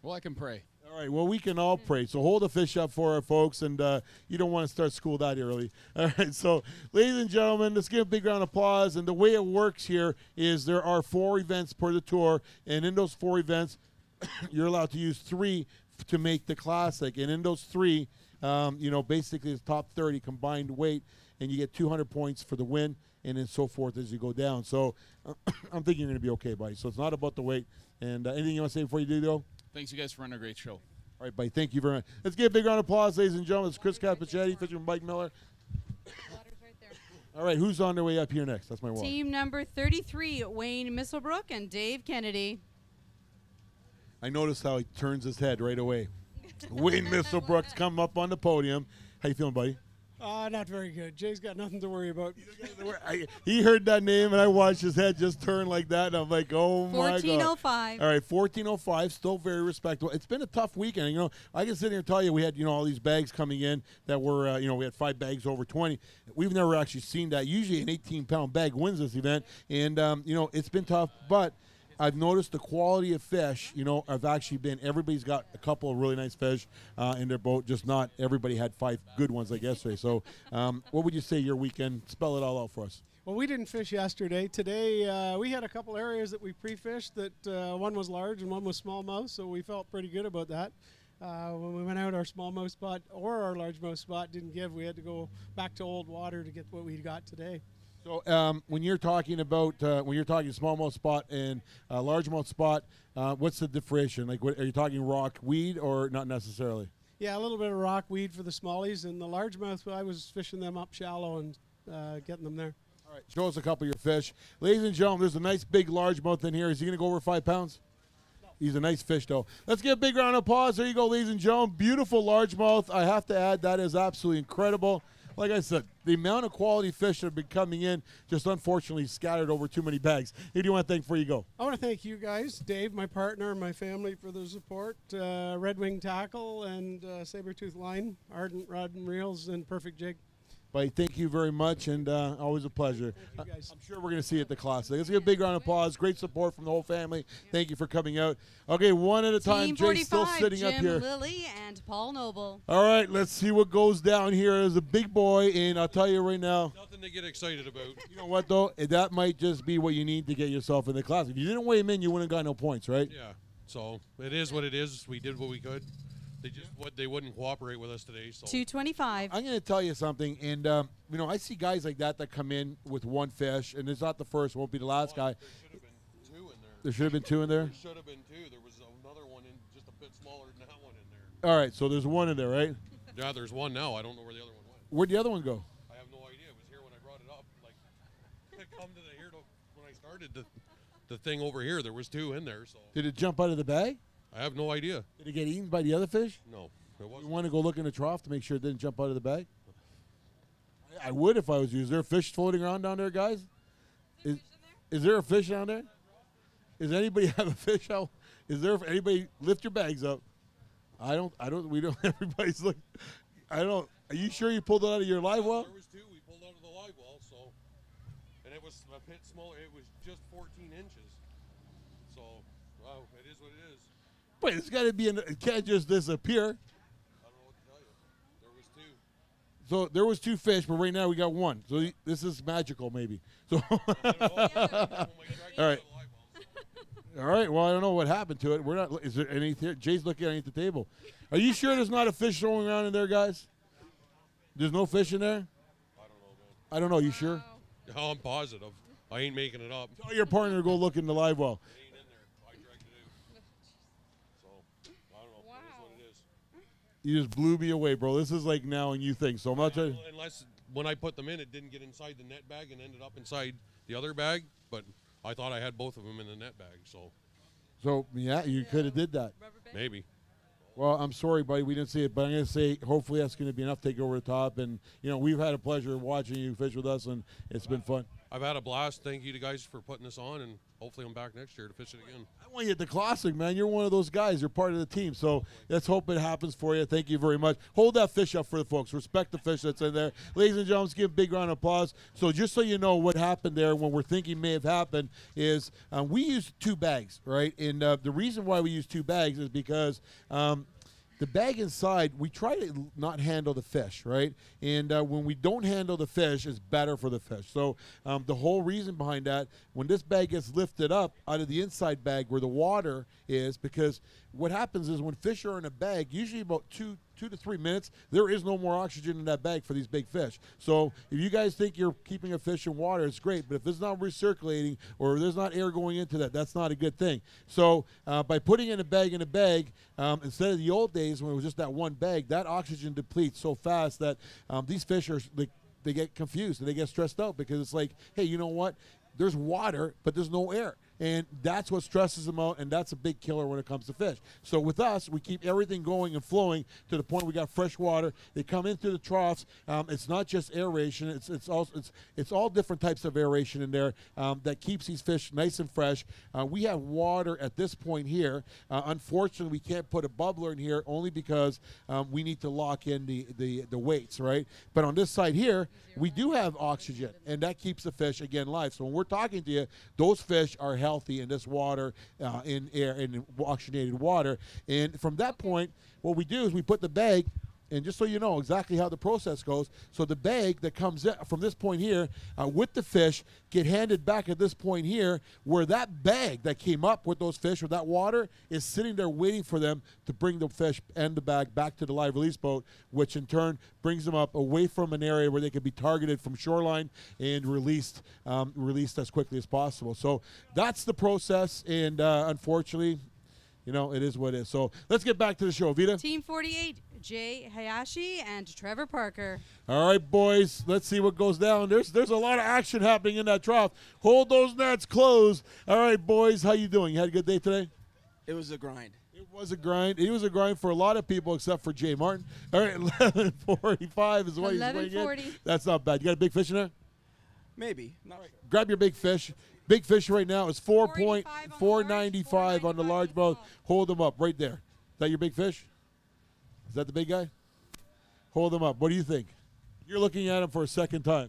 [SPEAKER 18] Well, I can pray.
[SPEAKER 10] All right. Well, we can all pray. So hold the fish up for our folks, and uh, you don't want to start school that early. (laughs) All right. So, ladies and gentlemen, let's give a big round of applause. And the way it works here is there are four events per the tour, and in those four events, (coughs) you're allowed to use three to make the classic. And in those three, um, you know, basically the top 30 combined weight, and you get 200 points for the win, and then so forth as you go down. So, (coughs) I'm thinking you're going to be okay, buddy. So it's not about the weight. And uh, anything you want to say before you do, though?
[SPEAKER 29] Thanks, you guys, for running a great show.
[SPEAKER 10] All right, buddy. Thank you very much. Let's give a big round of applause, ladies and gentlemen. It's Chris Capichetti, Fisherman Mike Miller. All right, who's on their way up here next? That's my water.
[SPEAKER 1] Team number 33, Wayne Misselbrook and Dave Kennedy.
[SPEAKER 10] I noticed how he turns his head right away. (laughs) Wayne Misselbrook's come up on the podium. How you feeling, buddy?
[SPEAKER 30] Uh, not very good. Jay's got nothing to worry about.
[SPEAKER 10] I, he heard that name, and I watched his head just turn like that, and I'm like, oh my god.
[SPEAKER 1] 1405.
[SPEAKER 10] All right, 1405, still very respectable. It's been a tough weekend. You know, I can sit here and tell you we had, you know, all these bags coming in that were, uh, you know, we had five bags over 20. We've never actually seen that. Usually an 18 pound bag wins this event, and, um, you know, it's been tough, but. I've noticed the quality of fish. You know, I've actually been. Everybody's got a couple of really nice fish uh, in their boat. Just not everybody had five good ones like yesterday. So, um, what would you say your weekend? Spell it all out for us.
[SPEAKER 30] Well, we didn't fish yesterday. Today, uh, we had a couple areas that we pre-fished. That uh, one was large and one was smallmouth, so we felt pretty good about that. Uh, when we went out, our smallmouth spot or our largemouth spot didn't give. We had to go back to old water to get what we got today.
[SPEAKER 10] So um, when you're talking about uh, when you're talking smallmouth spot and uh, largemouth spot, uh, what's the differentiation? Like, what, are you talking rock weed or not necessarily?
[SPEAKER 30] Yeah, a little bit of rock weed for the smallies, and the largemouth. I was fishing them up shallow and uh, getting them there.
[SPEAKER 10] All right, show us a couple of your fish, ladies and gentlemen. There's a nice big largemouth in here. Is he going to go over five pounds? He's a nice fish, though. Let's give a big round of applause. There you go, ladies and gentlemen. Beautiful largemouth. I have to add, that is absolutely incredible. Like I said, the amount of quality fish that have been coming in just unfortunately scattered over too many bags. Who do you want to thank before you go?
[SPEAKER 30] I want to thank you guys, Dave, my partner, my family for the support. Uh, Red Wing Tackle and uh, Sabertooth Line, Ardent Rod and Reels, and Perfect Jig.
[SPEAKER 10] But thank you very much, and uh, always a pleasure.
[SPEAKER 30] you, guys.
[SPEAKER 10] I'm sure we're going to see you at the Classic. Let's give a big round of applause. Great support from the whole family. Thank you for coming out. Okay, one at a time.
[SPEAKER 1] Team
[SPEAKER 10] Jay's still
[SPEAKER 1] 45,
[SPEAKER 10] sitting
[SPEAKER 1] Jim
[SPEAKER 10] up here.
[SPEAKER 1] Lilly and Paul Noble.
[SPEAKER 10] All right, let's see what goes down here. as a big boy, and I'll tell you right now.
[SPEAKER 31] Nothing to get excited about.
[SPEAKER 10] You know what though? That might just be what you need to get yourself in the class. If you didn't weigh him in, you wouldn't have got no points, right?
[SPEAKER 31] Yeah. So it is what it is. We did what we could. They just what they wouldn't cooperate with us today. So
[SPEAKER 1] 225.
[SPEAKER 10] I'm going to tell you something, and um, you know I see guys like that that come in with one fish, and it's not the first, won't be the last guy.
[SPEAKER 31] two in there.
[SPEAKER 10] There should have been two in there.
[SPEAKER 31] There should have been two. There was another one in just a bit smaller than that one in there.
[SPEAKER 10] All right, so there's one in there, right? (laughs)
[SPEAKER 31] Yeah, there's one now. I don't know where the other one went.
[SPEAKER 10] Where'd the other one go?
[SPEAKER 31] I have no idea. It was here when I brought it up. Like, (laughs) I come to the here to, when I started the, the thing over here. There was two in there. So
[SPEAKER 10] Did it jump out of the bag?
[SPEAKER 31] I have no idea.
[SPEAKER 10] Did it get eaten by the other fish?
[SPEAKER 31] No, it wasn't.
[SPEAKER 10] want to go look in the trough to make sure it didn't jump out of the bag? I I would if I was you. Is there a fish floating around down there, guys? Is, is there a fish down there? Is anybody (laughs) have a fish out? Is there anybody lift your bags up? I don't. I don't. We don't. (laughs) Everybody's like, I don't. Are you sure you pulled it out of your live well?
[SPEAKER 31] There was two. We pulled out of the live well. So, and it was a bit smaller. It was just 14 inches. So, wow, it is what it is.
[SPEAKER 10] Wait, it's got to be. An, it can't just disappear.
[SPEAKER 31] I don't know what to tell you. There was two.
[SPEAKER 10] So there was two fish, but right now we got one. So this is magical, maybe. So. (laughs) All right. All right. Well, I don't know what happened to it. We're not. Is there any? Jay's looking underneath the table. Are you sure there's not a fish throwing around in there, guys? There's no fish in there. I don't know. You sure?
[SPEAKER 31] Oh, I'm positive. I ain't making it up.
[SPEAKER 10] Tell your partner to go look in the live well.
[SPEAKER 31] So, I don't know. It is what it is.
[SPEAKER 10] You just blew me away, bro. This is like now and you think so much.
[SPEAKER 31] Well, Unless when I put them in, it didn't get inside the net bag and ended up inside the other bag. But I thought I had both of them in the net bag. So
[SPEAKER 10] So yeah, you could have did that.
[SPEAKER 31] maybe.
[SPEAKER 10] Well, I'm sorry, buddy, we didn't see it, but I'm going to say hopefully that's going to be enough to take over the top. And you know, we've had a pleasure watching you fish with us, and it's been fun.
[SPEAKER 31] I've had a blast. Thank you to guys for putting this on, and hopefully I'm back next year to fish it again.
[SPEAKER 10] I want you at the classic, man. You're one of those guys. You're part of the team. So let's hope it happens for you. Thank you very much. Hold that fish up for the folks. Respect the fish that's in there. Ladies and gentlemen, give a big round of applause. So just so you know what happened there when we're thinking may have happened is um, we used two bags, right? And uh, the reason why we use two bags is because um, the bag inside, we try to not handle the fish, right? And uh, when we don't handle the fish, it's better for the fish. So um, the whole reason behind that, when this bag gets lifted up out of the inside bag where the water is, because what happens is when fish are in a bag, usually about two two to three minutes, there is no more oxygen in that bag for these big fish. So if you guys think you're keeping a fish in water, it's great. But if it's not recirculating or there's not air going into that, that's not a good thing. So uh, by putting in a bag in a bag, um, instead of the old days when it was just that one bag, that oxygen depletes so fast that um, these fish are they get confused and they get stressed out because it's like, hey, you know what? There's water, but there's no air. And that's what stresses them out, and that's a big killer when it comes to fish. So with us, we keep everything going and flowing to the point we got fresh water. They come in through the troughs. Um, it's not just aeration; it's it's also it's it's all different types of aeration in there um, that keeps these fish nice and fresh. Uh, we have water at this point here. Uh, unfortunately, we can't put a bubbler in here only because um, we need to lock in the, the the weights, right? But on this side here, we do have oxygen, and that keeps the fish again live. So when we're talking to you, those fish are healthy in this water, uh, in air, in oxygenated water. And from that point, what we do is we put the bag. And just so you know exactly how the process goes, so the bag that comes from this point here uh, with the fish get handed back at this point here, where that bag that came up with those fish or that water is sitting there waiting for them to bring the fish and the bag back to the live release boat, which in turn brings them up away from an area where they can be targeted from shoreline and released um, released as quickly as possible. So that's the process, and uh, unfortunately, you know, it is what it is. So let's get back to the show, Vita.
[SPEAKER 1] Team 48, Jay Hayashi and Trevor Parker.
[SPEAKER 10] All right, boys. Let's see what goes down. There's there's a lot of action happening in that trough. Hold those nets closed. All right, boys. How you doing? You had a good day today.
[SPEAKER 25] It was a grind.
[SPEAKER 10] It was a grind. It was a grind for a lot of people except for Jay Martin. All right, (laughs) 11:45 is what he's weighing in.
[SPEAKER 1] 11:40.
[SPEAKER 10] That's not bad. You got a big fish in there?
[SPEAKER 25] Maybe. Not sure.
[SPEAKER 10] Grab your big fish. Big fish right now is four point four ninety five on the largemouth. Hold them up right there. Is that your big fish? Is that the big guy? Hold them up. What do you think? You're looking at him for a second time.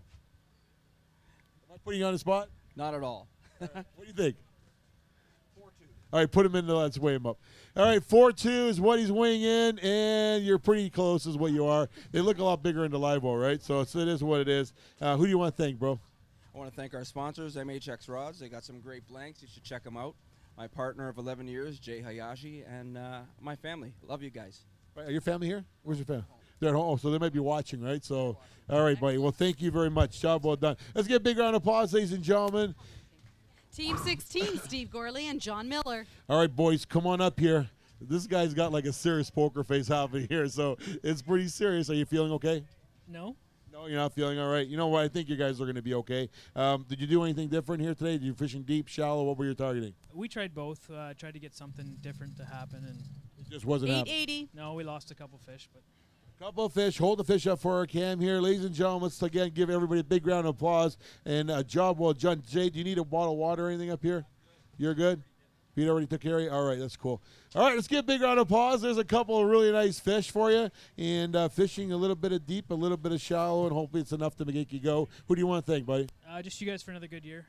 [SPEAKER 10] Am I putting you on the spot?
[SPEAKER 25] Not at all. (laughs)
[SPEAKER 10] What do you think? Four two. All right, put him in. the Let's weigh him up. All right, four two is what he's weighing in, and you're pretty close is what you are. They look a lot bigger in the live well, right? So, it's, it is what it is. Uh, who do you want to thank, bro?
[SPEAKER 32] I want to thank our sponsors, MHX Rods. They got some great blanks. You should check them out. My partner of 11 years, Jay Hayashi, and uh, my family. Love you guys.
[SPEAKER 10] Right, are your family here? Where's your family? They're at home, so they might be watching, right? So, all right, buddy. Well, thank you very much. Job well done. Let's get a big round of applause, ladies and gentlemen.
[SPEAKER 1] Team 16, Steve Gorley and John Miller.
[SPEAKER 10] All right, boys, come on up here. This guy's got like a serious poker face happening here, so it's pretty serious. Are you feeling okay?
[SPEAKER 15] No.
[SPEAKER 10] No, you're not feeling all right. You know what? I think you guys are going to be okay. Um, did you do anything different here today? Did you fishing deep, shallow? What were you targeting?
[SPEAKER 15] We tried both. Uh, tried to get something different to happen, and
[SPEAKER 10] it just wasn't happening.
[SPEAKER 1] 880.
[SPEAKER 15] No, we lost a couple fish, but
[SPEAKER 10] Couple of fish. Hold the fish up for our cam here. Ladies and gentlemen, let's again give everybody a big round of applause. And uh, job well done. Jay, do you need a bottle of water or anything up here? You're good? Pete already took care of you? All right, that's cool. All right, let's give a big round of applause. There's a couple of really nice fish for you. And uh, fishing a little bit of deep, a little bit of shallow, and hopefully it's enough to make you go. Who do you want to thank, buddy?
[SPEAKER 15] uh, just you guys for another good year.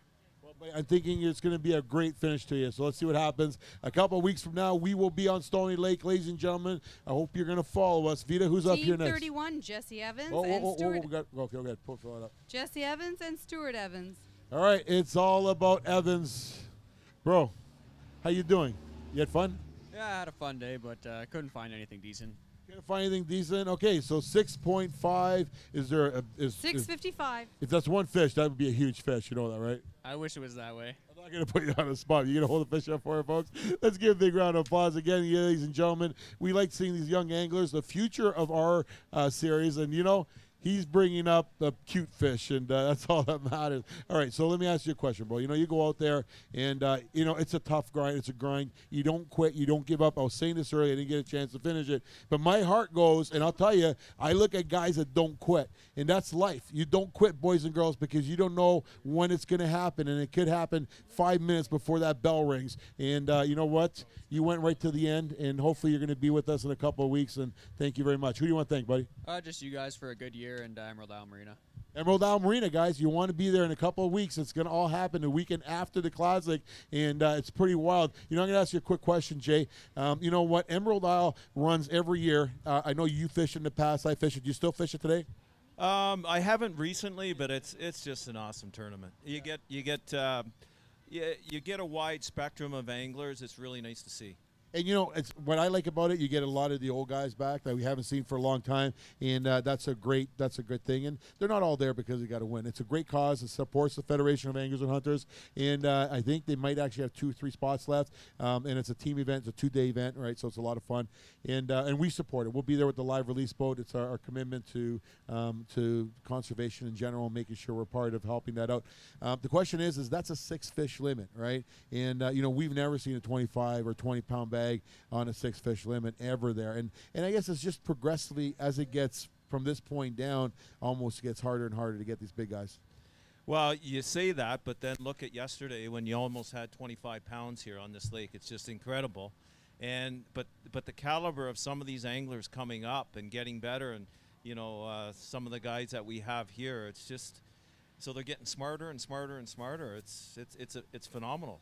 [SPEAKER 10] I'm thinking it's going to be a great finish to you. So let's see what happens. A couple of weeks from now, we will be on Stony Lake, ladies and gentlemen. I hope you're going to follow us. Vita, who's up here next?
[SPEAKER 1] 31, Jesse Evans
[SPEAKER 10] Oh,
[SPEAKER 1] and
[SPEAKER 10] oh, oh, oh,
[SPEAKER 1] Stuart.
[SPEAKER 10] we got, okay, okay, pull, fill it up.
[SPEAKER 1] Jesse Evans and Stuart Evans.
[SPEAKER 10] All right, it's all about Evans, bro. How you doing? You had fun?
[SPEAKER 33] Yeah, I had a fun day, but uh, I couldn't find anything decent.
[SPEAKER 10] Can't find anything decent. Okay, so six point five. Is there a, is, is
[SPEAKER 1] 655.
[SPEAKER 10] if that's one fish, that would be a huge fish. You know that, right?
[SPEAKER 33] I wish it was that way.
[SPEAKER 10] I'm not gonna (laughs) put you on the spot. You gonna hold the fish up for it, folks? Let's give a big round of applause again, ladies and gentlemen. We like seeing these young anglers, the future of our uh, series, and you know. He's bringing up the cute fish, and uh, (laughs) that's all that matters. All right, so let me ask you a question, bro. You know, you go out there, and uh, you know it's a tough grind. It's a grind. You don't quit. You don't give up. I was saying this earlier. I didn't get a chance to finish it, but my heart goes, and I'll tell you, I look at guys that don't quit, and that's life. You don't quit, boys and girls, because you don't know when it's going to happen, and it could happen five minutes before that bell rings. And uh, you know what? You went right to the end, and hopefully you're going to be with us in a couple of weeks. And thank you very much. Who do you want to thank, buddy?
[SPEAKER 33] Uh, just you guys for a good year and uh, Emerald Isle Marina.
[SPEAKER 10] Emerald Isle Marina, guys. You want to be there in a couple of weeks. It's going to all happen the weekend after the Classic, and uh, it's pretty wild. You know, I'm going to ask you a quick question, Jay. Um, you know what? Emerald Isle runs every year. Uh, I know you fished in the past. I fished it. You still fish it today?
[SPEAKER 20] Um, I haven't recently, but it's it's just an awesome tournament. You get you get uh, you, you get a wide spectrum of anglers. It's really nice to see.
[SPEAKER 10] And you know, it's what I like about it. You get a lot of the old guys back that we haven't seen for a long time, and uh, that's a great that's a good thing. And they're not all there because they got to win. It's a great cause. It supports the Federation of Anglers and Hunters, and uh, I think they might actually have two, three spots left. Um, and it's a team event. It's a two-day event, right? So it's a lot of fun, and uh, and we support it. We'll be there with the live release boat. It's our, our commitment to um, to conservation in general, making sure we're part of helping that out. Um, the question is, is that's a six fish limit, right? And uh, you know, we've never seen a 25 or 20 pound bag on a six fish limit ever there. And and I guess it's just progressively as it gets from this point down, almost gets harder and harder to get these big guys.
[SPEAKER 20] Well, you say that, but then look at yesterday when you almost had 25 pounds here on this lake. It's just incredible, and but but the caliber of some of these anglers coming up and getting better, and you know uh, some of the guys that we have here, it's just so they're getting smarter and smarter and smarter. It's it's it's a, it's phenomenal.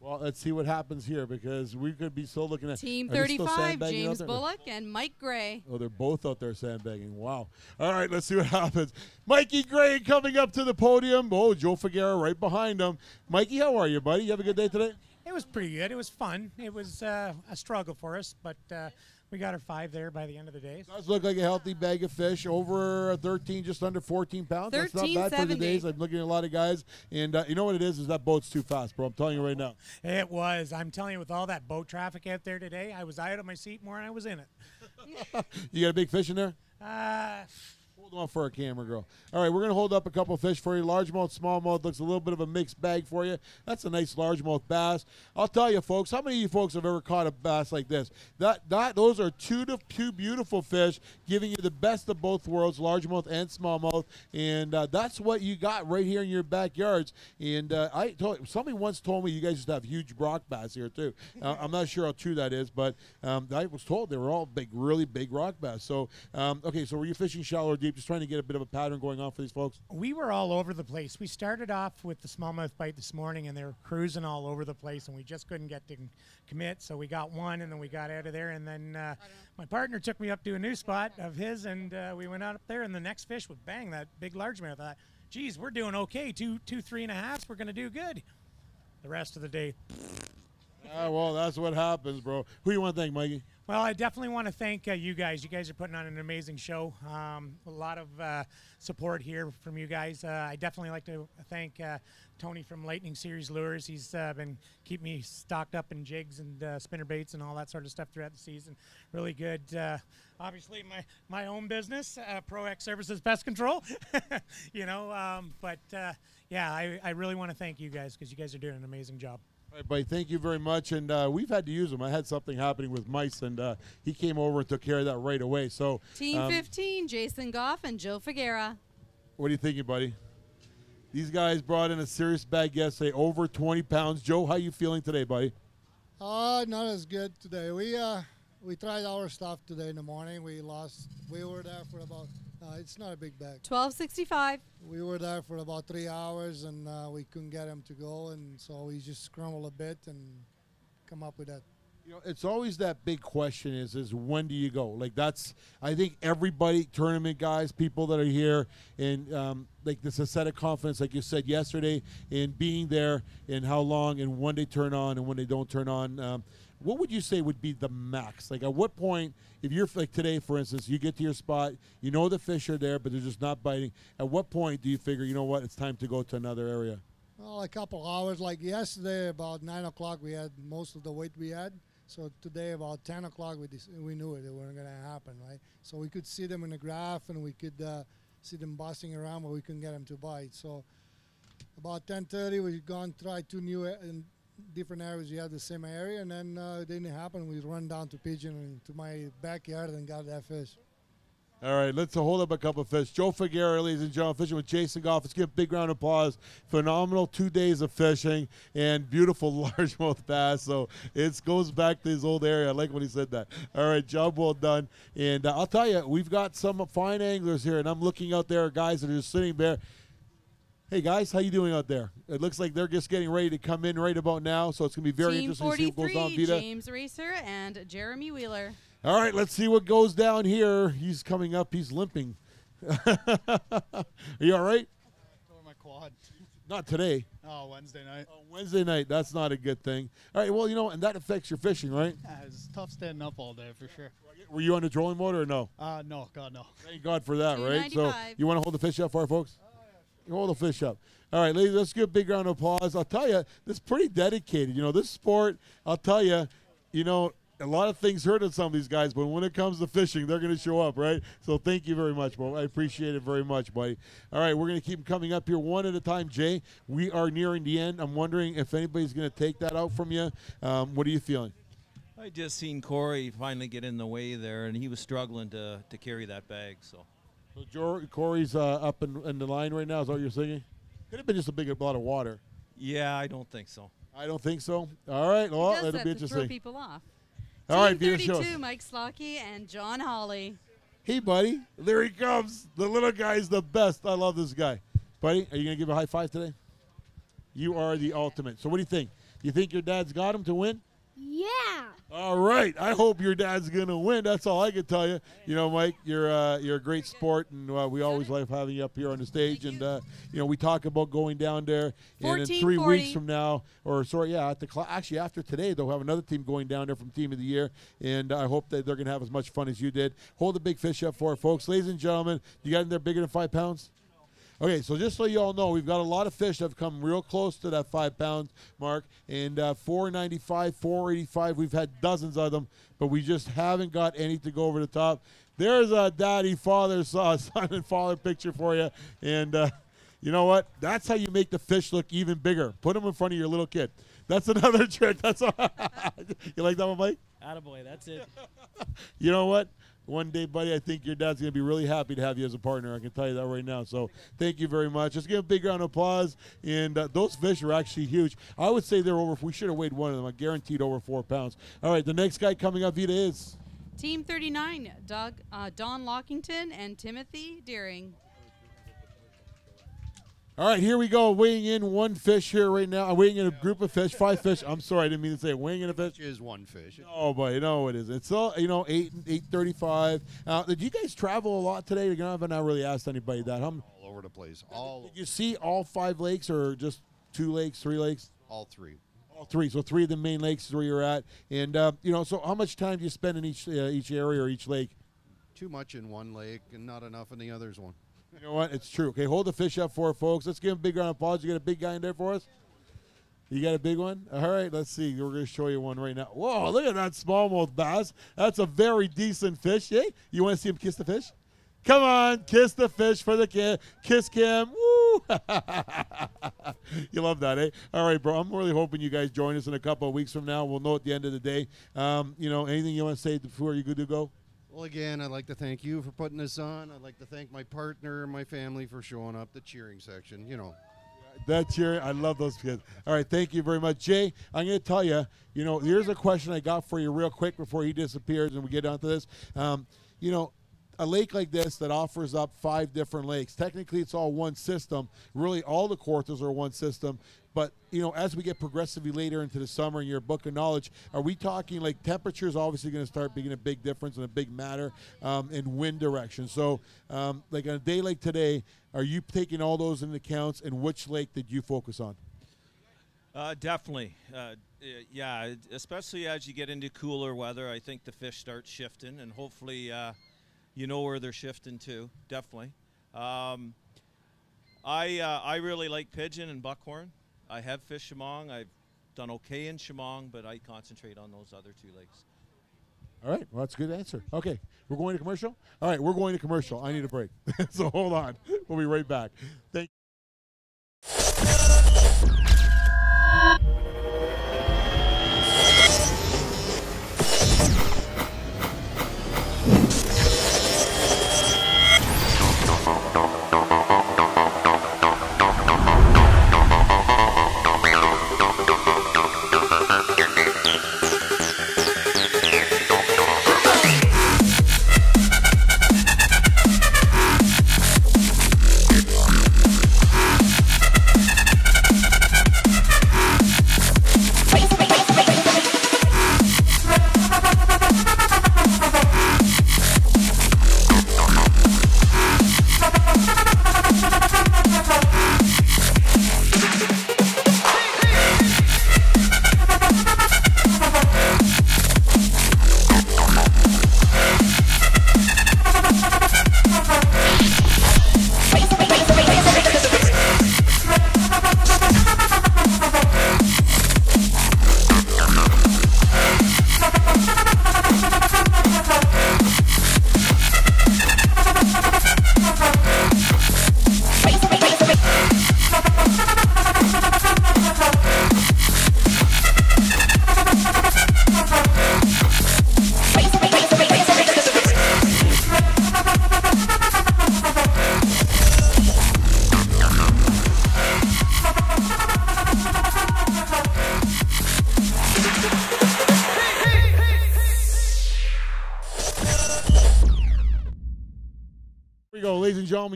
[SPEAKER 10] Well, let's see what happens here because we could be still looking at
[SPEAKER 1] Team
[SPEAKER 10] Are they
[SPEAKER 1] 35, James? Bullock and Mike Gray.
[SPEAKER 10] Oh, they're both out there sandbagging. Wow. All right, let's see what (laughs) happens. Mikey Gray coming up to the podium. Oh, Joe Figueroa right behind him. Mikey, how are you, buddy? You have a good day today?
[SPEAKER 34] It was pretty good. It was fun. It was uh, a struggle for us, but uh, we got our five there by the end of the day.
[SPEAKER 10] Does look like a healthy bag of fish, over 13, just under 14 pounds. That's not bad for the
[SPEAKER 34] 13.70.
[SPEAKER 10] days. I'm looking at a lot of guys, and uh, you know what it is? Is that boat's too fast, bro. I'm telling you right now.
[SPEAKER 34] It was. I'm telling you, with all that boat traffic out there today, I was out of my seat more than I was in it. (laughs)
[SPEAKER 10] You got a big fish in there?
[SPEAKER 34] Uh,
[SPEAKER 10] Hold on for a camera girl. All right, we're gonna hold up a couple fish for you. Largemouth, smallmouth looks a little bit of a mixed bag for you. That's a nice largemouth bass. I'll tell you, folks. How many of you folks have ever caught a bass like this? That that those are two to two beautiful fish, giving you the best of both worlds, largemouth and smallmouth, and uh, that's what you got right here in your backyards. And uh, I told somebody once told me you guys used to have huge rock bass here too. (laughs) Uh, I'm not sure how true that is, but um, I was told they were all big, really big rock bass. So um, okay, so were you fishing shallow or deep? Just trying to get a bit of a pattern going on for these folks.
[SPEAKER 34] We were all over the place. We started off with the smallmouth bite this morning, and they were cruising all over the place, and we just couldn't get to commit. So we got one, and then we got out of there. And then uh, my partner took me up to a new spot of his, and uh, we went out up there. And the next fish was bang that big largemouth. I thought, geez, we're doing okay. Two, two, three and a halfs. We're going to do good. The rest of the day,
[SPEAKER 10] Ah, well, that's what happens, bro. Who you want to thank, Mikey?
[SPEAKER 34] Well, I definitely want to thank uh, you guys. You guys are putting on an amazing show. Um, a lot of uh, support here from you guys. Uh, I definitely like to thank uh, Tony from Lightning Series Lures. He's uh, been keeping me stocked up in jigs and uh, spinner baits and all that sort of stuff throughout the season. Really good. obviously, my my own business, Pro X Services Pest Control. (laughs) you know, um, but yeah, I, I really want to thank you guys because you guys are doing an amazing job.
[SPEAKER 10] All right, buddy, thank you very much. And uh, we've had to use them. I had something happening with mice, and uh, he came over and took care of that right away. So,
[SPEAKER 1] Team
[SPEAKER 10] um,
[SPEAKER 1] 15, Jason Goff and Joe Figueroa.
[SPEAKER 10] what are you thinking, buddy? These guys brought in a serious bag yesterday, over 20 pounds. Joe, how you feeling today, buddy?
[SPEAKER 35] Uh, not as good today. We uh, we tried our stuff today in the morning. We lost. We were there for about. Uh, it's not a big bag.
[SPEAKER 1] 1265.
[SPEAKER 35] We were there for about three hours, and uh, we couldn't get him to go, and so we just scrambled a bit and come up with that.
[SPEAKER 10] You know, it's always that big question: is is when do you go? Like that's I think everybody, tournament guys, people that are here, and um, like this a set of confidence, like you said yesterday, in being there, and how long, and when they turn on, and when they don't turn on. Um, what would you say would be the max? Like at what point, if you're like today, for instance, you get to your spot, you know the fish are there, but they're just not biting. At what point do you figure, you know what, it's time to go to another area?
[SPEAKER 35] Well, a couple hours. Like yesterday, about nine o'clock, we had most of the weight we had. So today, about ten o'clock, we we knew it. It wasn't going to happen, right? So we could see them in the graph, and we could uh, see them busting around, but we couldn't get them to bite. So about ten thirty, we gone try two new in different areas. you had the same area, and then uh, it didn't happen. We run down to Pigeon and to my backyard and got that fish.
[SPEAKER 10] All right, let's hold up a couple of fish. Joe Figueroa, ladies and gentlemen, fishing with Jason Goff. Let's give a big round of applause. Phenomenal two days of fishing and beautiful (laughs) largemouth bass. So it goes back to his old area. I like when he said that. All right, job well done. And uh, I'll tell you, we've got some fine anglers here, and I'm looking out there, guys that are just sitting there. Hey guys, how you doing out there? It looks like they're just getting ready to come in right about now, so it's gonna be very
[SPEAKER 1] Team
[SPEAKER 10] interesting to see what goes on.
[SPEAKER 1] 43,
[SPEAKER 10] Vita.
[SPEAKER 1] James Racer and Jeremy Wheeler.
[SPEAKER 10] All right, let's see what goes down here. He's coming up. He's limping. (laughs) Are you all right?
[SPEAKER 36] Tore my quad.
[SPEAKER 10] Not today.
[SPEAKER 36] Oh, Wednesday night.
[SPEAKER 10] Wednesday night. That's not a good thing. All right. Well, you know, and that affects your fishing, right?
[SPEAKER 36] Yeah, it's tough standing up all day for sure.
[SPEAKER 10] Were you on the trolling motor or no?
[SPEAKER 36] Uh, no, God no.
[SPEAKER 10] Thank God for that, right? So you want to hold the fish up for our folks? You hold the fish up. All right, ladies, let's give a big round of applause. I'll tell you, this is pretty dedicated. You know, this sport, I'll tell you, you know, a lot of things hurt on some of these guys, but when it comes to fishing, they're going to show up, right? So thank you very much, Bo. I appreciate it very much, buddy. All right, we're going to keep coming up here one at a time. Jay, we are nearing the end. I'm wondering if anybody's going to take that out from you. Um, what are you feeling?
[SPEAKER 20] I just seen Corey finally get in the way there, and he was struggling to, to carry that bag. So
[SPEAKER 10] So Jor- Corey's uh, up in, in the line right now. Is all you're thinking? Could have been just a big lot of water.
[SPEAKER 20] yeah, I don't think so.
[SPEAKER 10] I don't think so. All right, well, that'll
[SPEAKER 1] that
[SPEAKER 10] be
[SPEAKER 1] to throw
[SPEAKER 10] interesting.
[SPEAKER 1] people off.
[SPEAKER 10] All right,
[SPEAKER 1] Team
[SPEAKER 10] Vita, show us.
[SPEAKER 1] 32, Mike Slocky and John Hawley.
[SPEAKER 10] Hey, buddy. There he comes. The little guy's the best. I love this guy. Buddy, are you going to give a high five today? You are the ultimate. So, what do you think? Do you think your dad's got him to win?
[SPEAKER 37] Yeah.
[SPEAKER 10] All right. I hope your dad's going to win. That's all I can tell you. You know, Mike, you're uh, you're a great sport, and uh, we always love having you up here on the stage. And uh, you know, we talk about going down there, and in three weeks from now, or sorry, yeah, at the cl- actually after today, they'll have another team going down there from Team of the Year, and I hope that they're going to have as much fun as you did. Hold the big fish up for it, folks, ladies and gentlemen. You got in there bigger than five pounds? Okay, so just so you all know, we've got a lot of fish that have come real close to that five pound mark, and uh, 495, 485. We've had dozens of them, but we just haven't got any to go over the top. There's a daddy, father, son, (laughs) son and father picture for you, and uh, you know what? That's how you make the fish look even bigger. Put them in front of your little kid. That's (laughs) another trick. That's all. (laughs) you like that one, Mike?
[SPEAKER 15] Attaboy, that's it.
[SPEAKER 10] you know what? One day, buddy, I think your dad's going to be really happy to have you as a partner. I can tell you that right now. So thank you very much. Let's give a big round of applause. And uh, those fish are actually huge. I would say they're over, we should have weighed one of them. I guaranteed over four pounds. All right, the next guy coming up, Vita, is.
[SPEAKER 1] Team 39, Doug, uh, Don Lockington and Timothy Deering.
[SPEAKER 10] All right, here we go. Weighing in one fish here right now. I'm weighing in a group of fish, five fish. I'm sorry, I didn't mean to say it. weighing in a fish.
[SPEAKER 37] is one fish.
[SPEAKER 10] Oh, but no, it isn't. It's all you know, eight eight thirty-five. Uh, did you guys travel a lot today? You know, I've not really asked anybody that. How,
[SPEAKER 37] All over the place. All
[SPEAKER 10] did you see all five lakes, or just two lakes, three lakes?
[SPEAKER 37] all three.
[SPEAKER 10] All three. So three of the main lakes is where you're at, and uh, you know. So how much time do you spend in each uh, each area or each lake?
[SPEAKER 37] Too much in one lake and not enough in the others one.
[SPEAKER 10] You know what? It's true. Okay, hold the fish up for folks. Let's give him a big round of applause. You got a big guy in there for us? You got a big one? All right, let's see. We're going to show you one right now. Whoa, look at that smallmouth bass. That's a very decent fish. Hey, you want to see him kiss the fish? Come on, kiss the fish for the kid. Kiss Kim. Woo! (laughs) you love that, eh? All right, bro. I'm really hoping you guys join us in a couple of weeks from now. We'll know at the end of the day. Um, you know, anything you want to say before you're good to go?
[SPEAKER 37] Well, again, I'd like to thank you for putting this on. I'd like to thank my partner and my family for showing up. The cheering section, you know.
[SPEAKER 10] That your. I love those kids. All right, thank you very much, Jay. I'm going to tell you. You know, here's a question I got for you real quick before he disappears and we get onto this. Um, you know, a lake like this that offers up five different lakes. Technically, it's all one system. Really, all the quarters are one system. But you know, as we get progressively later into the summer in your book of knowledge, are we talking like temperature is obviously going to start being a big difference and a big matter um, in wind direction? So, um, like on a day like today, are you taking all those into accounts? And which lake did you focus on?
[SPEAKER 20] Uh, definitely. Uh, yeah, especially as you get into cooler weather, I think the fish start shifting, and hopefully, uh, you know where they're shifting to. Definitely. Um, I uh, I really like pigeon and buckhorn. I have fished Chemong. I've done okay in Chemong, but I concentrate on those other two lakes.
[SPEAKER 10] All right. Well, that's a good answer. Okay. We're going to commercial? All right. We're going to commercial. I need a break. (laughs) so hold on. We'll be right back. Thank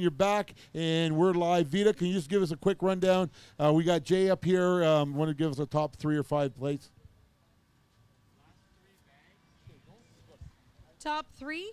[SPEAKER 10] You're back, and we're live. Vita, can you just give us a quick rundown? Uh, we got Jay up here. Um, Want to give us a top three or five plates?
[SPEAKER 1] Top three.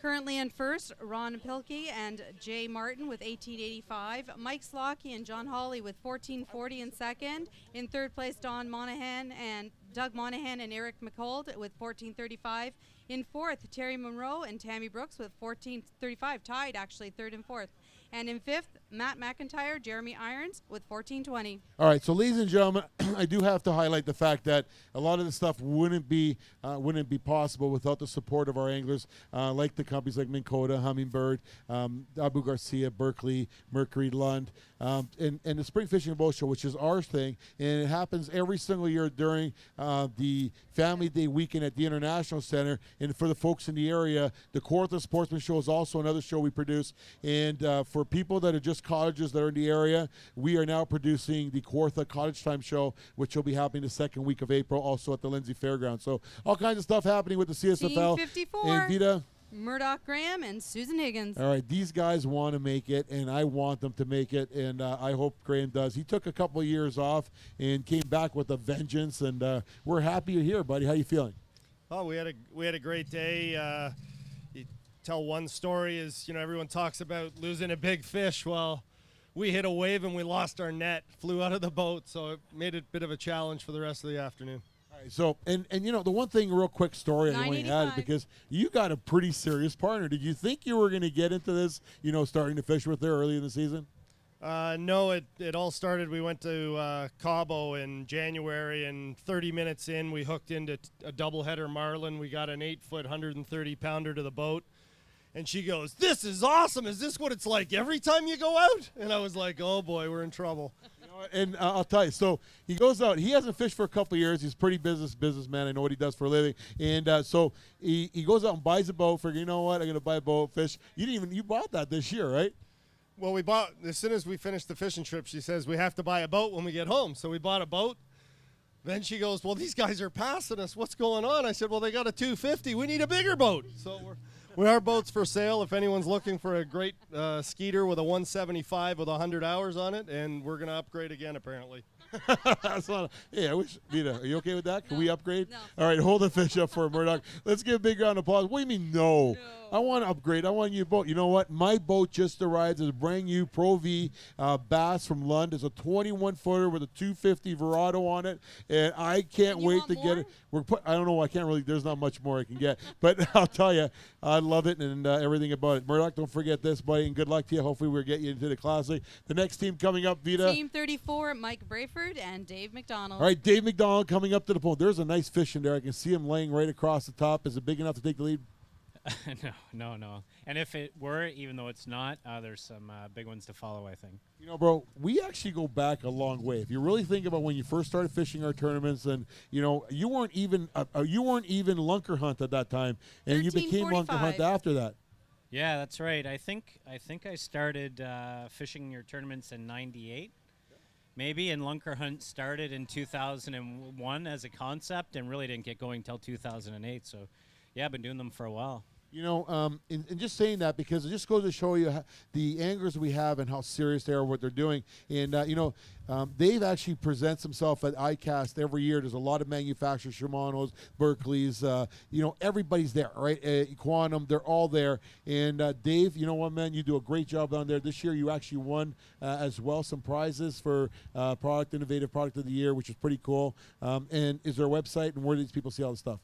[SPEAKER 1] Currently in first, Ron Pilkey and Jay Martin with 1885. Mike Slocky and John Hawley with 1440 in second. In third place, Don Monahan and Doug Monahan and Eric McCold with 1435. In fourth, Terry Monroe and Tammy Brooks with 1435, tied actually third and fourth. And in fifth, Matt McIntyre, Jeremy Irons with 1420.
[SPEAKER 10] All right, so ladies and gentlemen, (clears throat) I do have to highlight the fact that a lot of this stuff wouldn't be uh, wouldn't be possible without the support of our anglers, uh, like the companies like Minn Kota, Humminbird, um, Abu Garcia, Berkley, Mercury, Lund, um, and and the Spring Fishing Boat Show, which is our thing, and it happens every single year during uh, the Family Day weekend at the International Center. And for the folks in the area, the Kawartha Sportsman Show is also another show we produce. And uh, for people that are just cottages that are in the area, we are now producing the Kawartha Cottage Time Show, which will be happening the second week of April, also at the Lindsay Fairgrounds. So all kinds of stuff happening with the CSFL.
[SPEAKER 1] 54.
[SPEAKER 10] And Vita.
[SPEAKER 1] Murdoch Graham and Susan Higgins.
[SPEAKER 10] All right, these guys want to make it, and I want them to make it, and uh, I hope Graham does. He took a couple of years off and came back with a vengeance, and uh, we're happy you're here, buddy. How you feeling?
[SPEAKER 38] Oh, we had a we had a great day. Uh, you tell one story is you know everyone talks about losing a big fish. Well, we hit a wave and we lost our net, flew out of the boat, so it made it a bit of a challenge for the rest of the afternoon.
[SPEAKER 10] All right, so and and you know the one thing, real quick story I want to add
[SPEAKER 38] 985.
[SPEAKER 10] because you got a pretty serious partner. Did you think you were going to get into this? You know, starting to fish with her early in the season.
[SPEAKER 38] Uh, no, it, it all started. We went to uh, Cabo in January, and 30 minutes in, we hooked into t- a doubleheader marlin. We got an eight foot, 130 pounder to the boat. And she goes, This is awesome. Is this what it's like every time you go out? And I was like, Oh boy, we're in trouble.
[SPEAKER 10] And uh, I'll tell you, so he goes out. He hasn't fished for a couple years. He's pretty business businessman. I know what he does for a living. And uh, so he, he goes out and buys a boat. For you know what? I'm to buy a boat, fish. You didn't even you bought that this year, right?
[SPEAKER 38] Well, we bought, as soon as we finished the fishing trip, she says, We have to buy a boat when we get home. So we bought a boat. Then she goes, Well, these guys are passing us. What's going on? I said, Well, they got a 250. We need a bigger boat. So we're. We are boats for sale if anyone's looking for a great uh, skeeter with a 175 with 100 hours on it, and we're going to upgrade again apparently. (laughs)
[SPEAKER 10] That's not. Hey, I wish Vita. Are you okay with that? Can we upgrade? No. All right, hold the fish up for Murdoch. Let's give a big round of applause. What do you mean no? I want to upgrade. I want you boat. You know what? My boat just arrived. It's a brand new Pro V uh, bass from Lund. It's a 21 footer with a 250 Verado on it, and I can't wait to get it. We're put. I don't know. I can't really. There's not much more I can get, (laughs) but (laughs) I'll tell you, I love it and uh, everything about it. Murdoch, don't forget this, buddy, and good luck to you. Hopefully, we'll get you into the classic. The next team coming up, Vita.
[SPEAKER 1] Team 34, Mike Brayford and Dave McDonald.
[SPEAKER 10] All right, Dave McDonald coming up to the pole. There's a nice fish in there. I can see him laying right across the top. Is it big enough to take the lead? (laughs)
[SPEAKER 15] no, no, no. And if it were, even though it's not, uh, there's some uh, big ones to follow. I think.
[SPEAKER 10] You know, bro, we actually go back a long way. If you really think about when you first started fishing our tournaments, and you know, you weren't even uh, uh, you weren't even lunker hunt at that time, and you became lunker hunt after that.
[SPEAKER 15] Yeah, that's right. I think I think I started uh, fishing your tournaments in '98, maybe. And Lunker Hunt started in 2001 as a concept, and really didn't get going till 2008. So, yeah, I've been doing them for a while.
[SPEAKER 10] You know, um, and, and just saying that because it just goes to show you the angers we have and how serious they are what they're doing. And uh, you know, um, Dave actually presents himself at ICAST every year. There's a lot of manufacturers, Shimano's, Berkley's. Uh, you know, everybody's there, right? Uh, Quantum, they're all there. And uh, Dave, you know what, man, you do a great job down there. This year, you actually won uh, as well some prizes for uh, product innovative product of the year, which is pretty cool. Um, and is there a website and where do these people see all the stuff?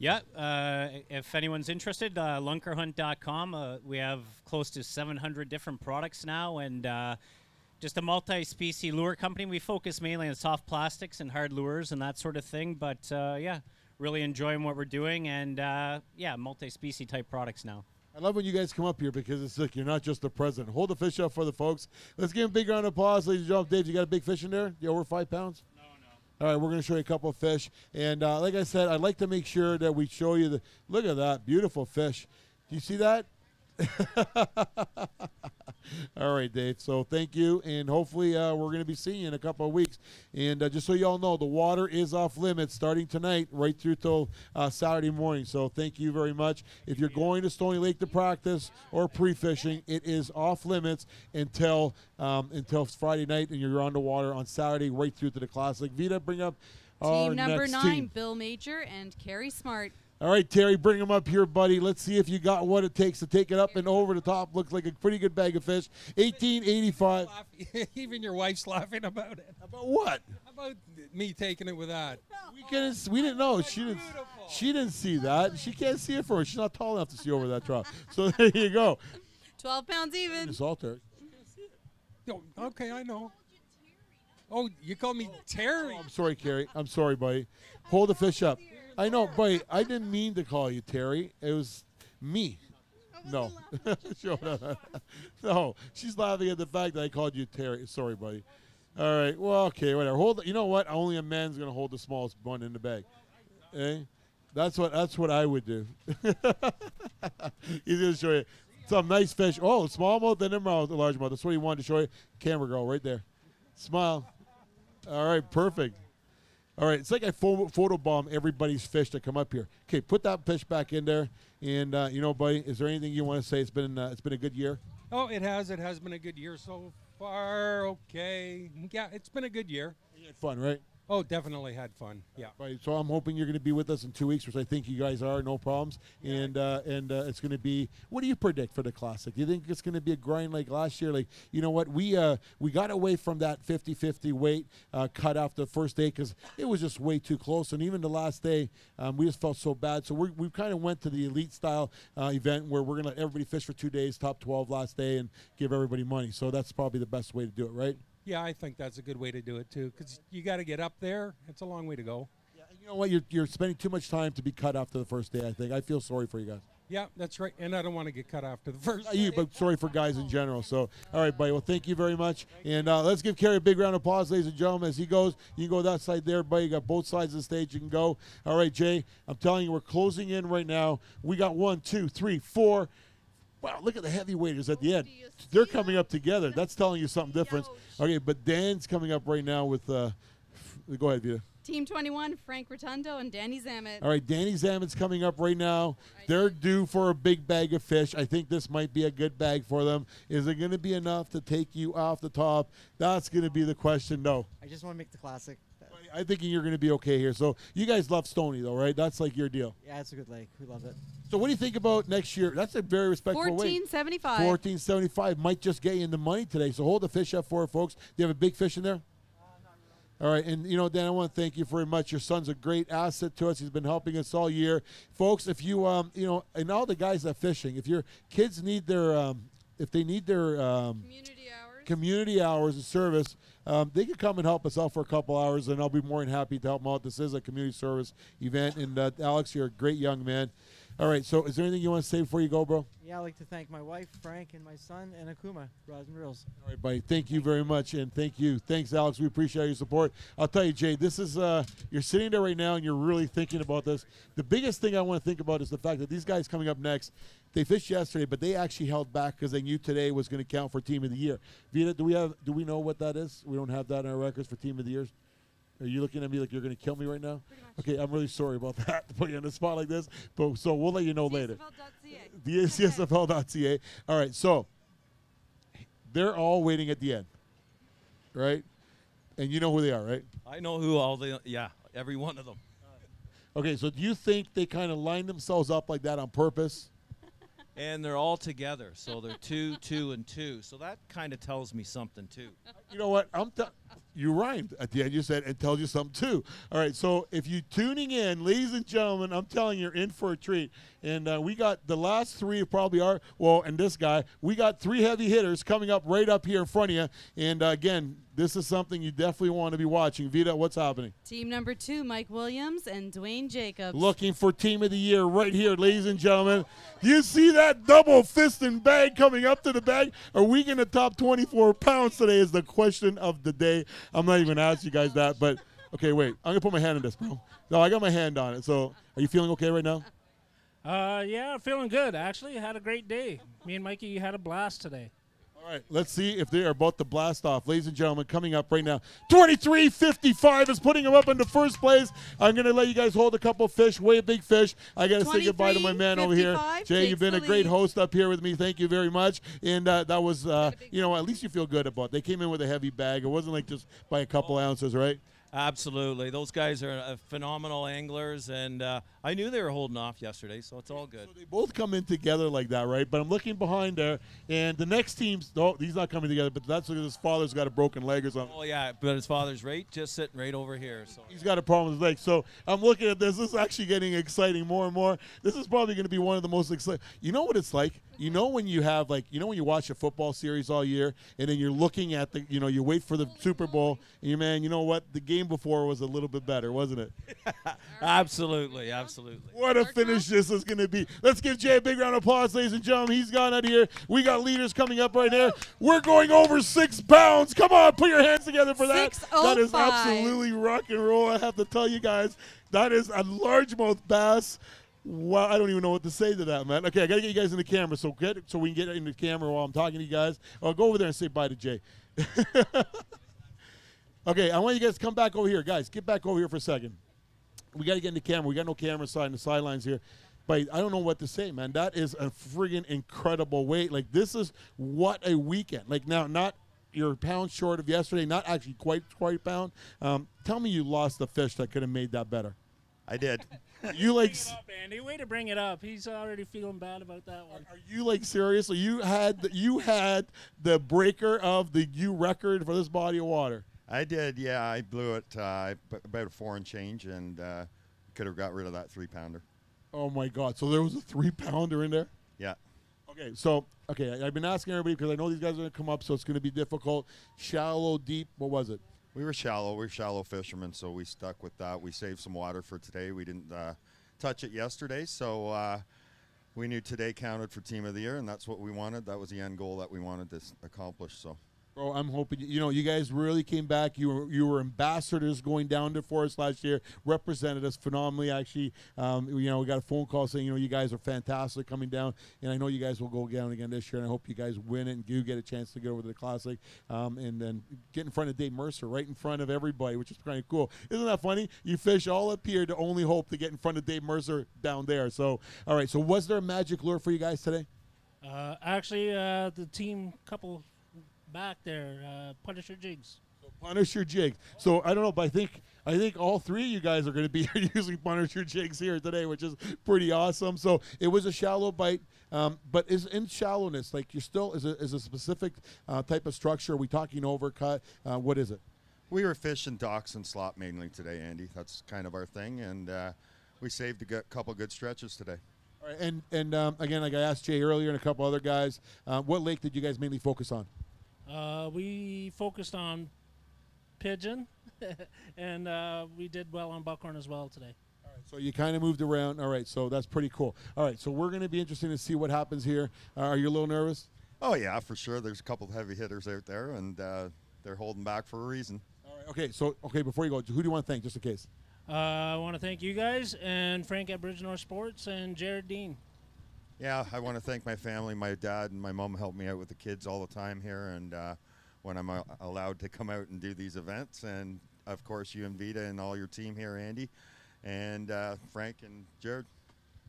[SPEAKER 15] Yeah, uh, if anyone's interested, uh, lunkerhunt.com. Uh, we have close to 700 different products now, and uh, just a multi-species lure company. We focus mainly on soft plastics and hard lures and that sort of thing. But uh, yeah, really enjoying what we're doing, and uh, yeah, multi-species type products now.
[SPEAKER 10] I love when you guys come up here because it's like you're not just the president. Hold the fish up for the folks. Let's give him a big round of applause, ladies and gentlemen. Dave, you got a big fish in there? You over five pounds? All right, we're going to show you a couple of fish. And uh, like I said, I'd like to make sure that we show you the. Look at that. Beautiful fish. Do you see that? (laughs) (laughs) all right, Dave. So thank you, and hopefully uh, we're going to be seeing you in a couple of weeks. And uh, just so you all know, the water is off limits starting tonight, right through till uh, Saturday morning. So thank you very much. If you're going to Stony Lake to practice or pre-fishing, it is off limits until um, until Friday night, and you're on the water on Saturday, right through to the Classic. Vita, bring up
[SPEAKER 1] Team number nine,
[SPEAKER 10] team.
[SPEAKER 1] Bill Major and Carrie Smart.
[SPEAKER 10] All right, Terry, bring him up here, buddy. Let's see if you got what it takes to take it up and over the top. Looks like a pretty good bag of fish. 1885. (laughs)
[SPEAKER 39] Even your wife's laughing about it.
[SPEAKER 10] About what?
[SPEAKER 39] About me taking it with that.
[SPEAKER 10] We couldn't. We didn't know. She didn't. She didn't see that. She can't see it for her. She's not tall enough to see over that trough. So (laughs) there you go.
[SPEAKER 1] 12 pounds even.
[SPEAKER 10] It's all Terry.
[SPEAKER 39] Oh, okay, I know. Oh, you call me oh, Terry?
[SPEAKER 10] I'm sorry, Carrie. I'm sorry, buddy. Hold the fish up. I know, buddy. I didn't mean to call you Terry. It was me. No. (laughs) (laughs) No. She's laughing at the fact that I called you Terry. Sorry, buddy. All right. Well, okay, whatever. Hold. You know what? Only a man's gonna hold the smallest one in the bag. Eh? That's what. That's what I would do. (laughs) He's gonna show you some nice fish. Oh, smallmouth and mouth, largemouth. That's what he wanted to show you. Camera girl, right there. Smile. All right, perfect. All right, it's like I photo, photobomb everybody's fish that come up here. Okay, put that fish back in there, and uh, you know, buddy, is there anything you want to say? It's been uh, it's been a good year.
[SPEAKER 39] Oh, it has. It has been a good year so far. Okay. Yeah, it's been a good year.
[SPEAKER 10] Had Fun, right?
[SPEAKER 39] Oh, definitely had fun. Yeah.
[SPEAKER 10] Right. So I'm hoping you're going to be with us in two weeks, which I think you guys are. No problems. And uh, and uh, it's going to be. What do you predict for the classic? Do you think it's going to be a grind like last year? Like you know what we uh, we got away from that 50-50 weight uh, cut off the first day because it was just way too close. And even the last day, um, we just felt so bad. So we we kind of went to the elite style uh, event where we're going to let everybody fish for two days, top 12 last day, and give everybody money. So that's probably the best way to do it, right?
[SPEAKER 39] Yeah, I think that's a good way to do it too, because you got to get up there. It's a long way to go.
[SPEAKER 10] You know what? You're, you're spending too much time to be cut after the first day. I think I feel sorry for you guys.
[SPEAKER 39] Yeah, that's right. And I don't want to get cut after the first. (laughs)
[SPEAKER 10] Not you, but sorry for guys in general. So, all right, buddy. Well, thank you very much. And uh, let's give Kerry a big round of applause, ladies and gentlemen, as he goes. You can go that side there, buddy. You got both sides of the stage. You can go. All right, Jay. I'm telling you, we're closing in right now. We got one, two, three, four. Wow, look at the heavyweighters at the end. They're coming up together. That's telling you something different. Okay, but Dan's coming up right now with. Uh, go ahead, Vita.
[SPEAKER 1] Team 21, Frank Rotundo and Danny Zamet.
[SPEAKER 10] All right, Danny Zamet's coming up right now. They're due for a big bag of fish. I think this might be a good bag for them. Is it going to be enough to take you off the top? That's going to be the question. No.
[SPEAKER 40] I just want to make the classic.
[SPEAKER 10] I think you're going to be okay here. So you guys love Stony, though, right? That's like your deal.
[SPEAKER 40] Yeah, it's a good lake. We love it.
[SPEAKER 10] So what do you think about next year? That's a very respectable weight.
[SPEAKER 1] 1475.
[SPEAKER 10] 1475 might just get you in the money today. So hold the fish up for it, folks. Do you have a big fish in there? All right, and you know, Dan, I want to thank you very much. Your son's a great asset to us. He's been helping us all year, folks. If you, um, you know, and all the guys that fishing, if your kids need their, um, if they need their um, community hours, community hours of service, um, they can come and help us out for a couple hours, and I'll be more than happy to help them out. This is a community service event, and uh, Alex, you're a great young man. All right, so is there anything you want to say before you go, bro?
[SPEAKER 40] Yeah, I'd like to thank my wife, Frank, and my son, and Okuma, Rods and Reels.
[SPEAKER 10] All right, buddy. Thank you very much, and thank you. Thanks, Alex. We appreciate your support. I'll tell you, Jay, this is uh, you're sitting there right now, and you're really thinking about this. The biggest thing I want to think about is the fact that these guys coming up next, they fished yesterday, but they actually held back because they knew today was going to count for Team of the Year. Vita, do we have? Do we know what that is? We don't have that in our records for Team of the Years. Are you looking at me like you're going to kill me right now? Okay, I'm really sorry about (laughs) that to put you on the spot like this, but so we'll let you know later. The CSFL.ca. All right, so they're all waiting at the end, right? And you know who they are, right?
[SPEAKER 20] I know who all the yeah, every one of them.
[SPEAKER 10] Okay, so do you think they kind of line themselves up like that on purpose?
[SPEAKER 20] And they're all together, so they're two, two, and two. So that kind of tells me something too.
[SPEAKER 10] You know what? I'm. T- you rhymed at the end. You said it tells you something too. All right. So if you're tuning in, ladies and gentlemen, I'm telling you, you're in for a treat. And uh, we got the last three probably are well, and this guy. We got three heavy hitters coming up right up here in front of you. And uh, again, this is something you definitely want to be watching. Vita, what's happening?
[SPEAKER 1] Team number two, Mike Williams and Dwayne Jacobs.
[SPEAKER 10] Looking for team of the year right here, ladies and gentlemen. Do you see that double fist and bag coming up to the bag? Are we going to top 24 pounds today? Is the question of the day. I'm not even asking you guys that, but okay, wait. I'm gonna put my hand on this, bro. No, I got my hand on it. So, are you feeling okay right now?
[SPEAKER 41] Uh, yeah, feeling good. Actually, had a great day. Me and Mikey had a blast today.
[SPEAKER 10] All right, let's see if they are about to blast off. Ladies and gentlemen, coming up right now. 23.55 is putting them up into first place. I'm going to let you guys hold a couple fish, way big fish. I got to say goodbye to my man over here.
[SPEAKER 1] 23.55
[SPEAKER 10] Jay, you've been a great
[SPEAKER 1] lead.
[SPEAKER 10] host up here with me. Thank you very much. And uh, that was, uh, you know, at least you feel good about it. They came in with a heavy bag. It wasn't like just by a couple ounces, right?
[SPEAKER 20] Absolutely, those guys are uh, phenomenal anglers, and uh, I knew they were holding off yesterday, so it's all good.
[SPEAKER 10] They both come in together like that, right? But I'm looking behind there, and the next team's, oh, he's not coming together, but that's because his father's got a broken leg or something.
[SPEAKER 20] Oh yeah, but his father's right, just sitting right over here. So
[SPEAKER 10] He's got a problem with his leg. So I'm looking at this. This is actually getting exciting more and more. This is probably going to be one of the most exciting. You know what it's like? You know when you have like you know when you watch a football series all year and then you're looking at the you know you wait for the Super Bowl and you man you know what the game before was a little bit better wasn't it? (laughs)
[SPEAKER 20] Absolutely, absolutely.
[SPEAKER 10] What a finish this is going to be. Let's give Jay a big round of applause, ladies and gentlemen. He's gone out of here. We got leaders coming up right there. We're going over six pounds. Come on, put your hands together for that. That is
[SPEAKER 1] oh
[SPEAKER 10] absolutely rock and roll. I have to tell you guys, that is a largemouth bass. Wow, I don't even know what to say to that, man. Okay, I got to get you guys in the camera, so get so we can get in the camera while I'm talking to you guys. I'll go over there and say bye to Jay. (laughs) okay, I want you guys to come back over here, guys. Get back over here for a second we got to get in the camera. We got no camera side in the sidelines here. But I don't know what to say, man. That is a friggin' incredible weight. Like this is what a weekend. Like now, not you're pound short of yesterday. Not actually quite quite pound. Um, tell me you lost the fish that could have made that better.
[SPEAKER 42] I did. (laughs)
[SPEAKER 10] You like
[SPEAKER 43] Bring it up, Andy. Way to bring it up. He's already feeling bad about that one.
[SPEAKER 10] Are you like seriously? You had the, you had the breaker of the U record for this body of water.
[SPEAKER 42] I did, yeah. I blew it uh, b- about a four and change, and uh, could have got rid of that three pounder.
[SPEAKER 10] Oh my God! So there was a three pounder in there.
[SPEAKER 42] Yeah.
[SPEAKER 10] Okay, so okay, I- I've been asking everybody because I know these guys are going to come up, so it's going to be difficult. Shallow, deep. What was it?
[SPEAKER 42] We were shallow. We are shallow fishermen, so we stuck with that. We saved some water for today. We didn't uh, touch it yesterday, so uh, we knew today counted for team of the year, and that's what we wanted. That was the end goal that we wanted to accomplish. So.
[SPEAKER 10] Bro, I'm hoping you know you guys really came back. You were you were ambassadors going down to Forest last year, represented us phenomenally. Actually, um, you know we got a phone call saying you know you guys are fantastic coming down, and I know you guys will go down again this year. And I hope you guys win it and do get a chance to get over to the classic, um, and then get in front of Dave Mercer, right in front of everybody, which is kind of cool. Isn't that funny? You fish all up here to only hope to get in front of Dave Mercer down there. So all right. So was there a magic lure for you guys today?
[SPEAKER 43] Uh, actually, uh, the team couple back there, uh, Punisher Jigs.
[SPEAKER 10] Punisher jigs. So I don't know, but I think I think all three of you guys are going to be (laughs) using Punisher jigs here today, which is pretty awesome. So it was a shallow bite, um, but is in shallowness like you're still is a, is a specific uh, type of structure. Are we talking overcut? Uh, what is it?
[SPEAKER 42] We were fishing docks and slop mainly today, Andy. That's kind of our thing, and uh, we saved a good, couple good stretches today.
[SPEAKER 10] All right, and and um, again, like I asked Jay earlier and a couple other guys, uh, what lake did you guys mainly focus on?
[SPEAKER 43] Uh, we focused on pigeon, (laughs) and uh, we did well on buckhorn as well today.
[SPEAKER 10] So you kind of moved around. All right, so that's pretty cool. All right, so we're going to be interested to see what happens here. Uh, are you a little nervous?
[SPEAKER 42] Oh yeah, for sure. There's a couple of heavy hitters out there, and uh, they're holding back for a reason. All right.
[SPEAKER 10] Okay, so okay, before you go, who do you want to thank, just in case?
[SPEAKER 43] Uh, I want to thank you guys and Frank at Bridgenorth Sports and Jared Dean.
[SPEAKER 42] Yeah, I want to thank my family. My dad and my mom help me out with the kids all the time here, and uh, when I'm uh, allowed to come out and do these events, and of course you and Vita and all your team here, Andy, and uh, Frank and Jared.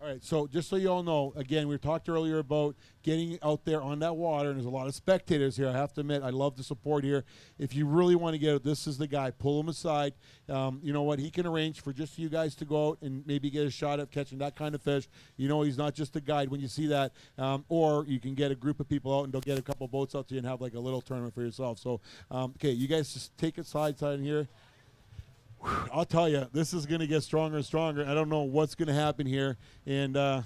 [SPEAKER 10] All right, so just so you all know, again, we talked earlier about getting out there on that water, and there's a lot of spectators here. I have to admit, I love the support here. If you really want to get it, this is the guy. Pull him aside. Um, you know what? He can arrange for just you guys to go out and maybe get a shot at catching that kind of fish. You know, he's not just a guide when you see that. Um, or you can get a group of people out and they'll get a couple boats out to you and have like a little tournament for yourself. So, um, okay, you guys just take it side side in here. I'll tell you, this is going to get stronger and stronger. I don't know what's going to happen here. And uh,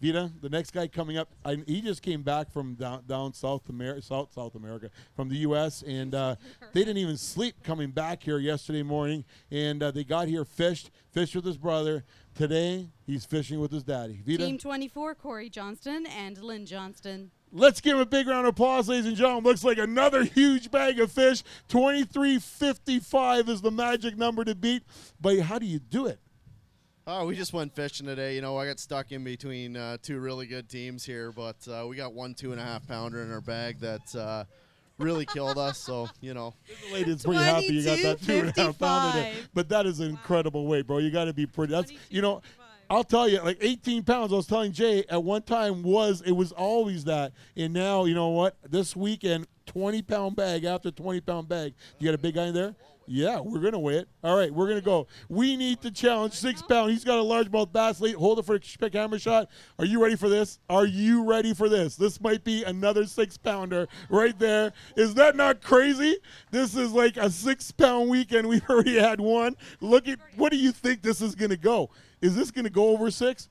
[SPEAKER 10] Vita, the next guy coming up, I, he just came back from down, down South America, South South America, from the U.S. and uh, (laughs) they didn't even sleep coming back here yesterday morning. And uh, they got here, fished, fished with his brother. Today, he's fishing with his daddy. Vita,
[SPEAKER 1] Team 24, Corey Johnston and Lynn Johnston.
[SPEAKER 10] Let's give him a big round of applause, ladies and gentlemen. Looks like another huge bag of fish. 2355 is the magic number to beat. But how do you do it?
[SPEAKER 44] Oh, we just went fishing today. You know, I got stuck in between uh, two really good teams here, but uh, we got one two and a half pounder in our bag that uh, really killed us. So, you know, (laughs)
[SPEAKER 10] The lady's pretty happy you got that two and a half pounder there. But that is an incredible weight, bro. You got to be pretty. That's you know. I'll tell you, like 18 pounds. I was telling Jay at one time was it was always that, and now you know what? This weekend, 20 pound bag after 20 pound bag. You got a big guy in there? Yeah, we're gonna win. All right, we're gonna go. We need to challenge six pound. He's got a largemouth bass. Late, hold it for a hammer shot. Are you ready for this? Are you ready for this? This might be another six pounder right there. Is that not crazy? This is like a six pound weekend. We've already had one. Look at what do you think this is gonna go? Is this gonna go over six?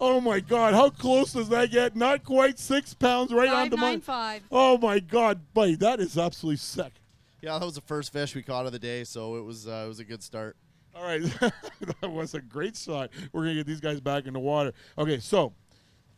[SPEAKER 10] Oh my God! How close does that get? Not quite six pounds, right on the money.
[SPEAKER 1] 595.
[SPEAKER 10] Oh my God, buddy, that is absolutely sick.
[SPEAKER 44] Yeah, that was the first fish we caught of the day, so it was uh, it was a good start.
[SPEAKER 10] All right, (laughs) that was a great shot. We're gonna get these guys back in the water. Okay, so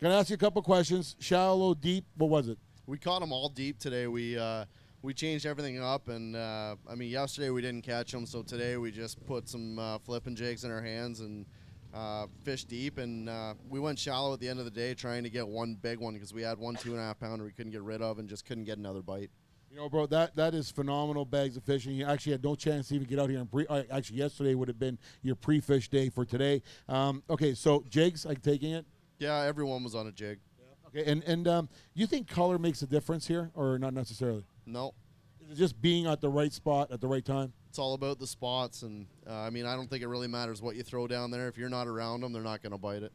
[SPEAKER 10] gonna ask you a couple questions? Shallow, deep. What was it?
[SPEAKER 44] We caught them all deep today. We uh, we changed everything up, and uh, I mean, yesterday we didn't catch them, so today we just put some uh, flipping jigs in our hands and uh, fished deep. And uh, we went shallow at the end of the day, trying to get one big one because we had one two and a half pounder we couldn't get rid of, and just couldn't get another bite.
[SPEAKER 10] You know, bro, that that is phenomenal bags of fishing. You actually had no chance to even get out here and pre. Actually, yesterday would have been your pre-fish day for today. Um, okay, so jigs, like taking it.
[SPEAKER 44] Yeah, everyone was on a jig.
[SPEAKER 10] Okay, and and um, you think color makes a difference here, or not necessarily?
[SPEAKER 44] No.
[SPEAKER 10] Is it just being at the right spot at the right time?
[SPEAKER 44] It's all about the spots, and uh, I mean, I don't think it really matters what you throw down there. If you're not around them, they're not going to bite it.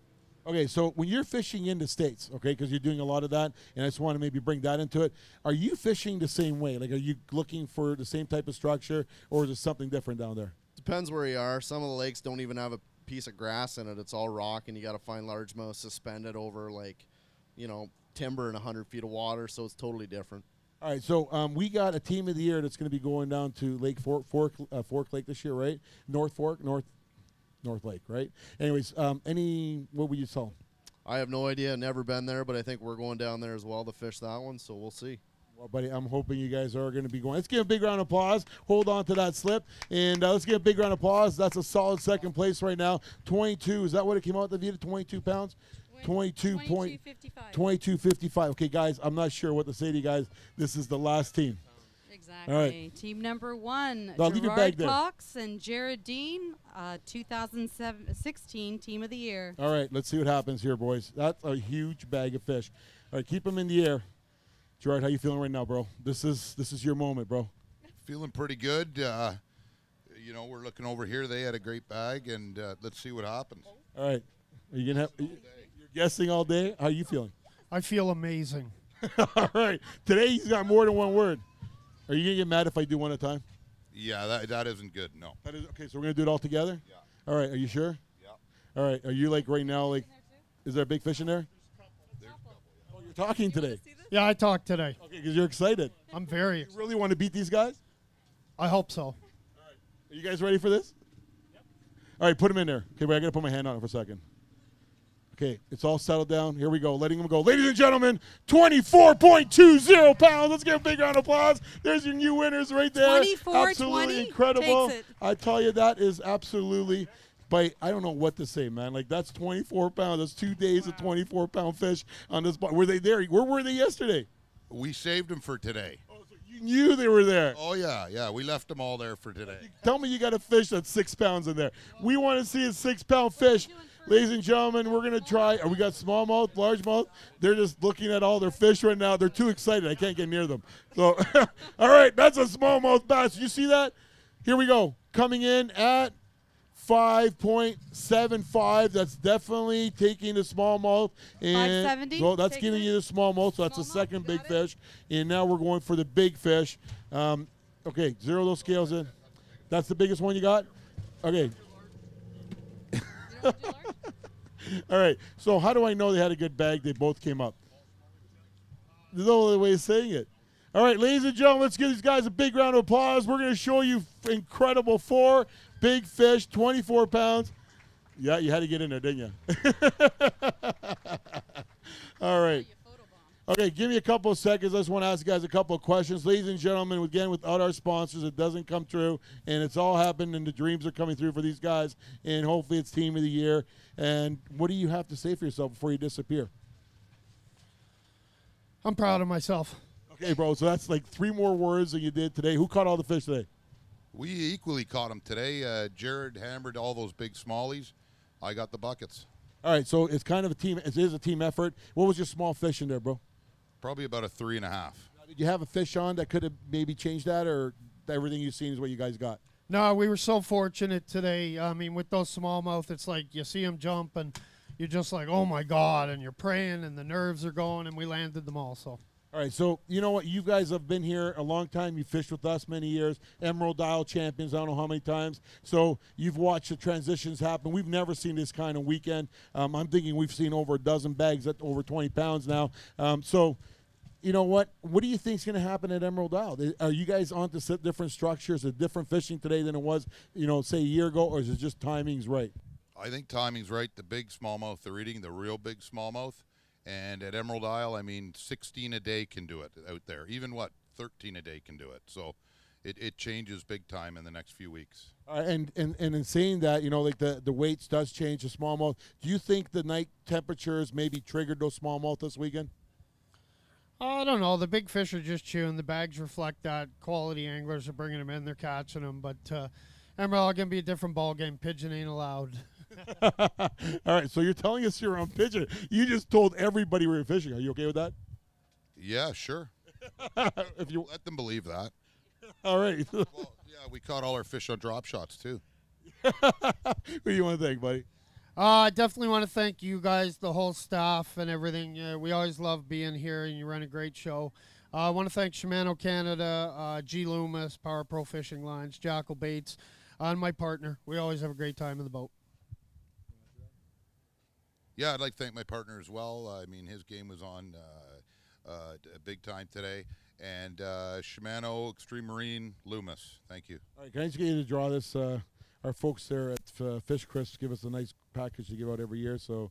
[SPEAKER 10] Okay, so when you're fishing in the states, okay, because you're doing a lot of that, and I just want to maybe bring that into it. Are you fishing the same way? Like, are you looking for the same type of structure, or is it something different down there?
[SPEAKER 44] Depends where you are. Some of the lakes don't even have a piece of grass in it. It's all rock, and you got to find largemouth suspended over like, you know, timber in 100 feet of water. So it's totally different.
[SPEAKER 10] All right, so um, we got a team of the year that's going to be going down to Lake Fork, Fork, uh, Fork Lake this year, right? North Fork, North, North Lake, right? Anyways, um, any what would you tell? 'em?
[SPEAKER 44] I have no idea. Never been there, but I think we're going down there as well to fish that one. So we'll see.
[SPEAKER 10] Well, buddy, I'm hoping you guys are going to be going. Let's give a big round of applause. Hold on to that slip, and uh, let's give a big round of applause. That's a solid second place right now. 22. Is that what it came out the Vita? 22 pounds. 22 point 22.55. Okay, guys, I'm not sure what to say to you guys. This is the last team.
[SPEAKER 1] Exactly.
[SPEAKER 10] All right.
[SPEAKER 1] Team number one,
[SPEAKER 10] No,
[SPEAKER 1] Gerard
[SPEAKER 10] bag there.
[SPEAKER 1] Cox and Jared Dean, uh, 2016 Team of the Year.
[SPEAKER 10] All right, let's see what happens here, boys. That's a huge bag of fish. All right, keep them in the air. Gerard, how you feeling right now, bro? This is this is your moment, bro.
[SPEAKER 42] Feeling pretty good. Uh, you know, we're looking over here. They had a great bag, and uh, let's see what happens.
[SPEAKER 10] All right, are you gonna have? You're guessing all day. How you feeling?
[SPEAKER 43] I feel amazing. (laughs)
[SPEAKER 10] all right, today he's got more than one word. Are you gonna get mad if I do one at a time?
[SPEAKER 42] Yeah, that, that isn't good. No.
[SPEAKER 10] That is okay. So we're gonna do it all together.
[SPEAKER 42] Yeah.
[SPEAKER 10] All right. Are you sure?
[SPEAKER 42] Yeah.
[SPEAKER 10] All right. Are you like right now? Like, is there a big fish in there? There's a Oh, you're talking today.
[SPEAKER 43] Yeah, I talked today.
[SPEAKER 10] Okay, because you're excited.
[SPEAKER 43] I'm very.
[SPEAKER 10] You really want to beat these guys?
[SPEAKER 43] I hope so. All right.
[SPEAKER 10] Are you guys ready for this? Yep. All right, put them in there. Okay, wait, I got to put my hand on it for a second. Okay, it's all settled down. Here we go. Letting them go. Ladies and gentlemen, 24.20 pounds. Let's give a big round of applause. There's your new winners right there.
[SPEAKER 1] 24.20
[SPEAKER 10] Absolutely incredible.
[SPEAKER 1] takes it.
[SPEAKER 10] I tell you, that is absolutely. By I don't know what to say, man. Like that's 24 pounds. That's two days of 24 pound fish on this. Bar. Were they there? Where were they yesterday?
[SPEAKER 42] We saved them for today.
[SPEAKER 10] Oh, you knew they were there.
[SPEAKER 42] Oh yeah, yeah. We left them all there for today.
[SPEAKER 10] Tell me you got a fish that's six pounds in there. We want to see a six pound fish. Ladies and gentlemen, we're going to try. We got smallmouth, largemouth. They're just looking at all their fish right now. They're too excited. I can't get near them. So, (laughs) all right, that's a smallmouth bass. You see that? Here we go. Coming in at 5.75. That's definitely taking the smallmouth. And
[SPEAKER 1] 570?
[SPEAKER 10] Well, that's giving
[SPEAKER 1] it.
[SPEAKER 10] you the smallmouth. So that's the second big fish. And now we're going for the big fish. Um, okay, zero those scales in. That's the biggest one you got? Okay. (laughs) All right. So how do I know they had a good bag? They both came up. There's no other way of saying it. All right, ladies and gentlemen, let's give these guys a big round of applause. We're going to show you incredible four big fish, 24 pounds. Yeah, you had to get in there, didn't you? (laughs) All right. Okay, give me a couple of seconds. I just want to ask you guys a couple of questions. Ladies and gentlemen, again, without our sponsors, it doesn't come true. And it's all happened, and the dreams are coming through for these guys. And hopefully, it's Team of the Year. And what do you have to say for yourself before you disappear?
[SPEAKER 43] I'm proud of myself.
[SPEAKER 10] Okay, bro. So that's like three more words than you did today. Who caught all the fish today?
[SPEAKER 42] We equally caught them today. Uh, Jared hammered all those big smallies. I got the buckets.
[SPEAKER 10] All right, so it's kind of a team. It is a team effort. What was your small fish in there, bro?
[SPEAKER 42] Probably about a three and a half.
[SPEAKER 10] Did you have a fish on that could have maybe changed that, or everything you've seen is what you guys got?
[SPEAKER 43] No, we were so fortunate today. I mean, with those smallmouth, it's like you see them jump and you're just like, oh my God, and you're praying and the nerves are going, and we landed them all. So.
[SPEAKER 10] All right, so you know what? You guys have been here a long time. You fished with us many years. Emerald Isle champions, I don't know how many times. So you've watched the transitions happen. We've never seen this kind of weekend. Um, I'm thinking we've seen over a dozen bags at over 20 pounds now. Um, so, you know what? What do you think is going to happen at Emerald Isle? Are you guys onto s- different structures, a different fishing today than it was, you know, say a year ago, or is it just timing's right?
[SPEAKER 42] I think timing's right. The big smallmouth they're eating, the real big smallmouth. And at Emerald Isle, I mean, 16 a day can do it out there. Even what, 13 a day can do it. So it, it changes big time in the next few weeks.
[SPEAKER 10] Uh, and, and and in saying that, you know, like the, the weights does change the smallmouth. Do you think the night temperatures maybe triggered those smallmouth this weekend?
[SPEAKER 43] I don't know. The big fish are just chewing. The bags reflect that. Quality anglers are bringing them in. They're catching them. But uh, Emerald going to be a different ball game. Pigeon ain't allowed. (laughs)
[SPEAKER 10] All right, so you're telling us you're on pigeon. You just told everybody we were fishing. Are you okay with that?
[SPEAKER 42] Yeah, sure. (laughs)
[SPEAKER 10] if you
[SPEAKER 42] let them believe that.
[SPEAKER 10] All right. (laughs)
[SPEAKER 42] well, yeah, we caught all our fish on drop shots too.
[SPEAKER 10] Who do you want to thank, buddy?
[SPEAKER 43] Uh, I definitely want to thank you guys, the whole staff, and everything. Uh, we always love being here, and you run a great show. Uh, I want to thank Shimano Canada, uh, G Loomis, Power Pro Fishing Lines, Jackall Baits, and my partner. We always have a great time in the boat.
[SPEAKER 42] Yeah, I'd like to thank my partner as well. I mean, his game was on uh, uh, big time today. And uh, Shimano Extreme Marine Loomis. Thank you.
[SPEAKER 10] All right, can I just get you to draw this? Our folks there at uh, Fish Crisp give us a nice package to give out every year. So,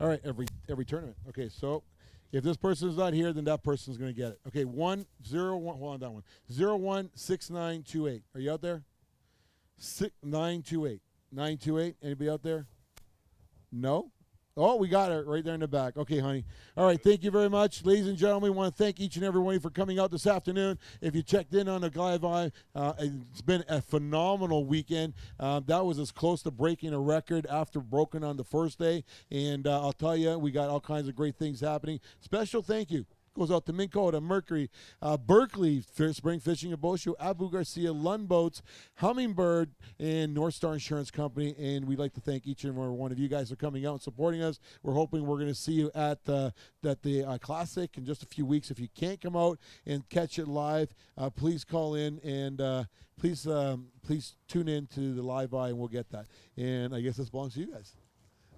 [SPEAKER 10] all right, every every tournament. Okay, so if this person is not here, then that person's going to get it. Okay, one zero one. Hold on, that one zero one six nine two eight. Are you out there? Six nine two eight nine two eight. Anybody out there? No. Oh, we got it right there in the back. Okay, honey. All right, thank you very much. Ladies and gentlemen, we want to thank each and every one of you for coming out this afternoon. If you checked in on the Live uh, it's been a phenomenal weekend. Uh, that was as close to breaking a record after broken on the first day. And uh, I'll tell you, we got all kinds of great things happening. Special thank you goes out to Minn Kota, Mercury, uh, Berkley, Fair Spring Fishing and Boat Abu Garcia, Lund Boats, Humminbird, and North Star Insurance Company. And we'd like to thank each and every one of you guys for coming out and supporting us. We're hoping we're going to see you at uh, the uh, Classic in just a few weeks. If you can't come out and catch it live, uh, please call in and uh, please um, please tune in to the live eye and we'll get that. And I guess this belongs to you guys.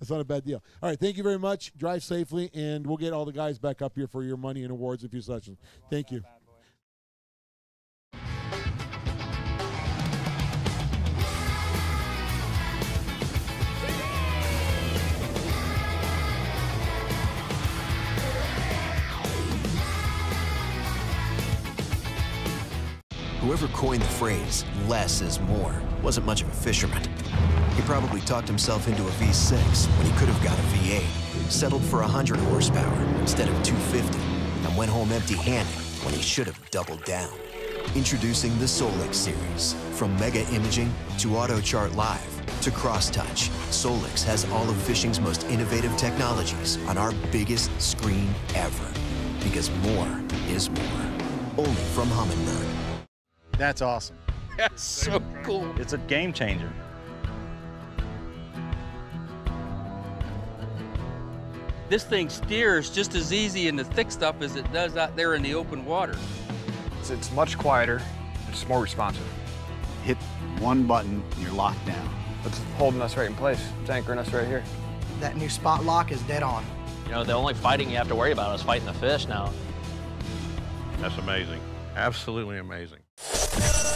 [SPEAKER 10] That's not a bad deal. All right, thank you very much. Drive safely, and we'll get all the guys back up here for your money and awards and few sessions. Thank you.
[SPEAKER 45] Whoever coined the phrase, less is more, wasn't much of a fisherman. He probably talked himself into a V6 when he could have got a V8, settled for 100 horsepower instead of 250, and went home empty handed when he should have doubled down. Introducing the Solix series. From Mega Imaging to AutoChart Live to CrossTouch, Solix has all of fishing's most innovative technologies on our biggest screen ever. Because more is more. Only from Humminbird.
[SPEAKER 46] That's awesome. (laughs)
[SPEAKER 47] That's so cool.
[SPEAKER 46] It's a game changer.
[SPEAKER 47] This thing steers just as easy in the thick stuff as it does out there in the open water.
[SPEAKER 48] It's, it's much quieter. It's more responsive. Hit one button, and you're locked down.
[SPEAKER 49] It's holding us right in place. It's anchoring us right here.
[SPEAKER 50] That new spot lock is dead on.
[SPEAKER 51] You know, the only fighting you have to worry about is fighting the fish now.
[SPEAKER 52] That's amazing. Absolutely amazing. Yeah.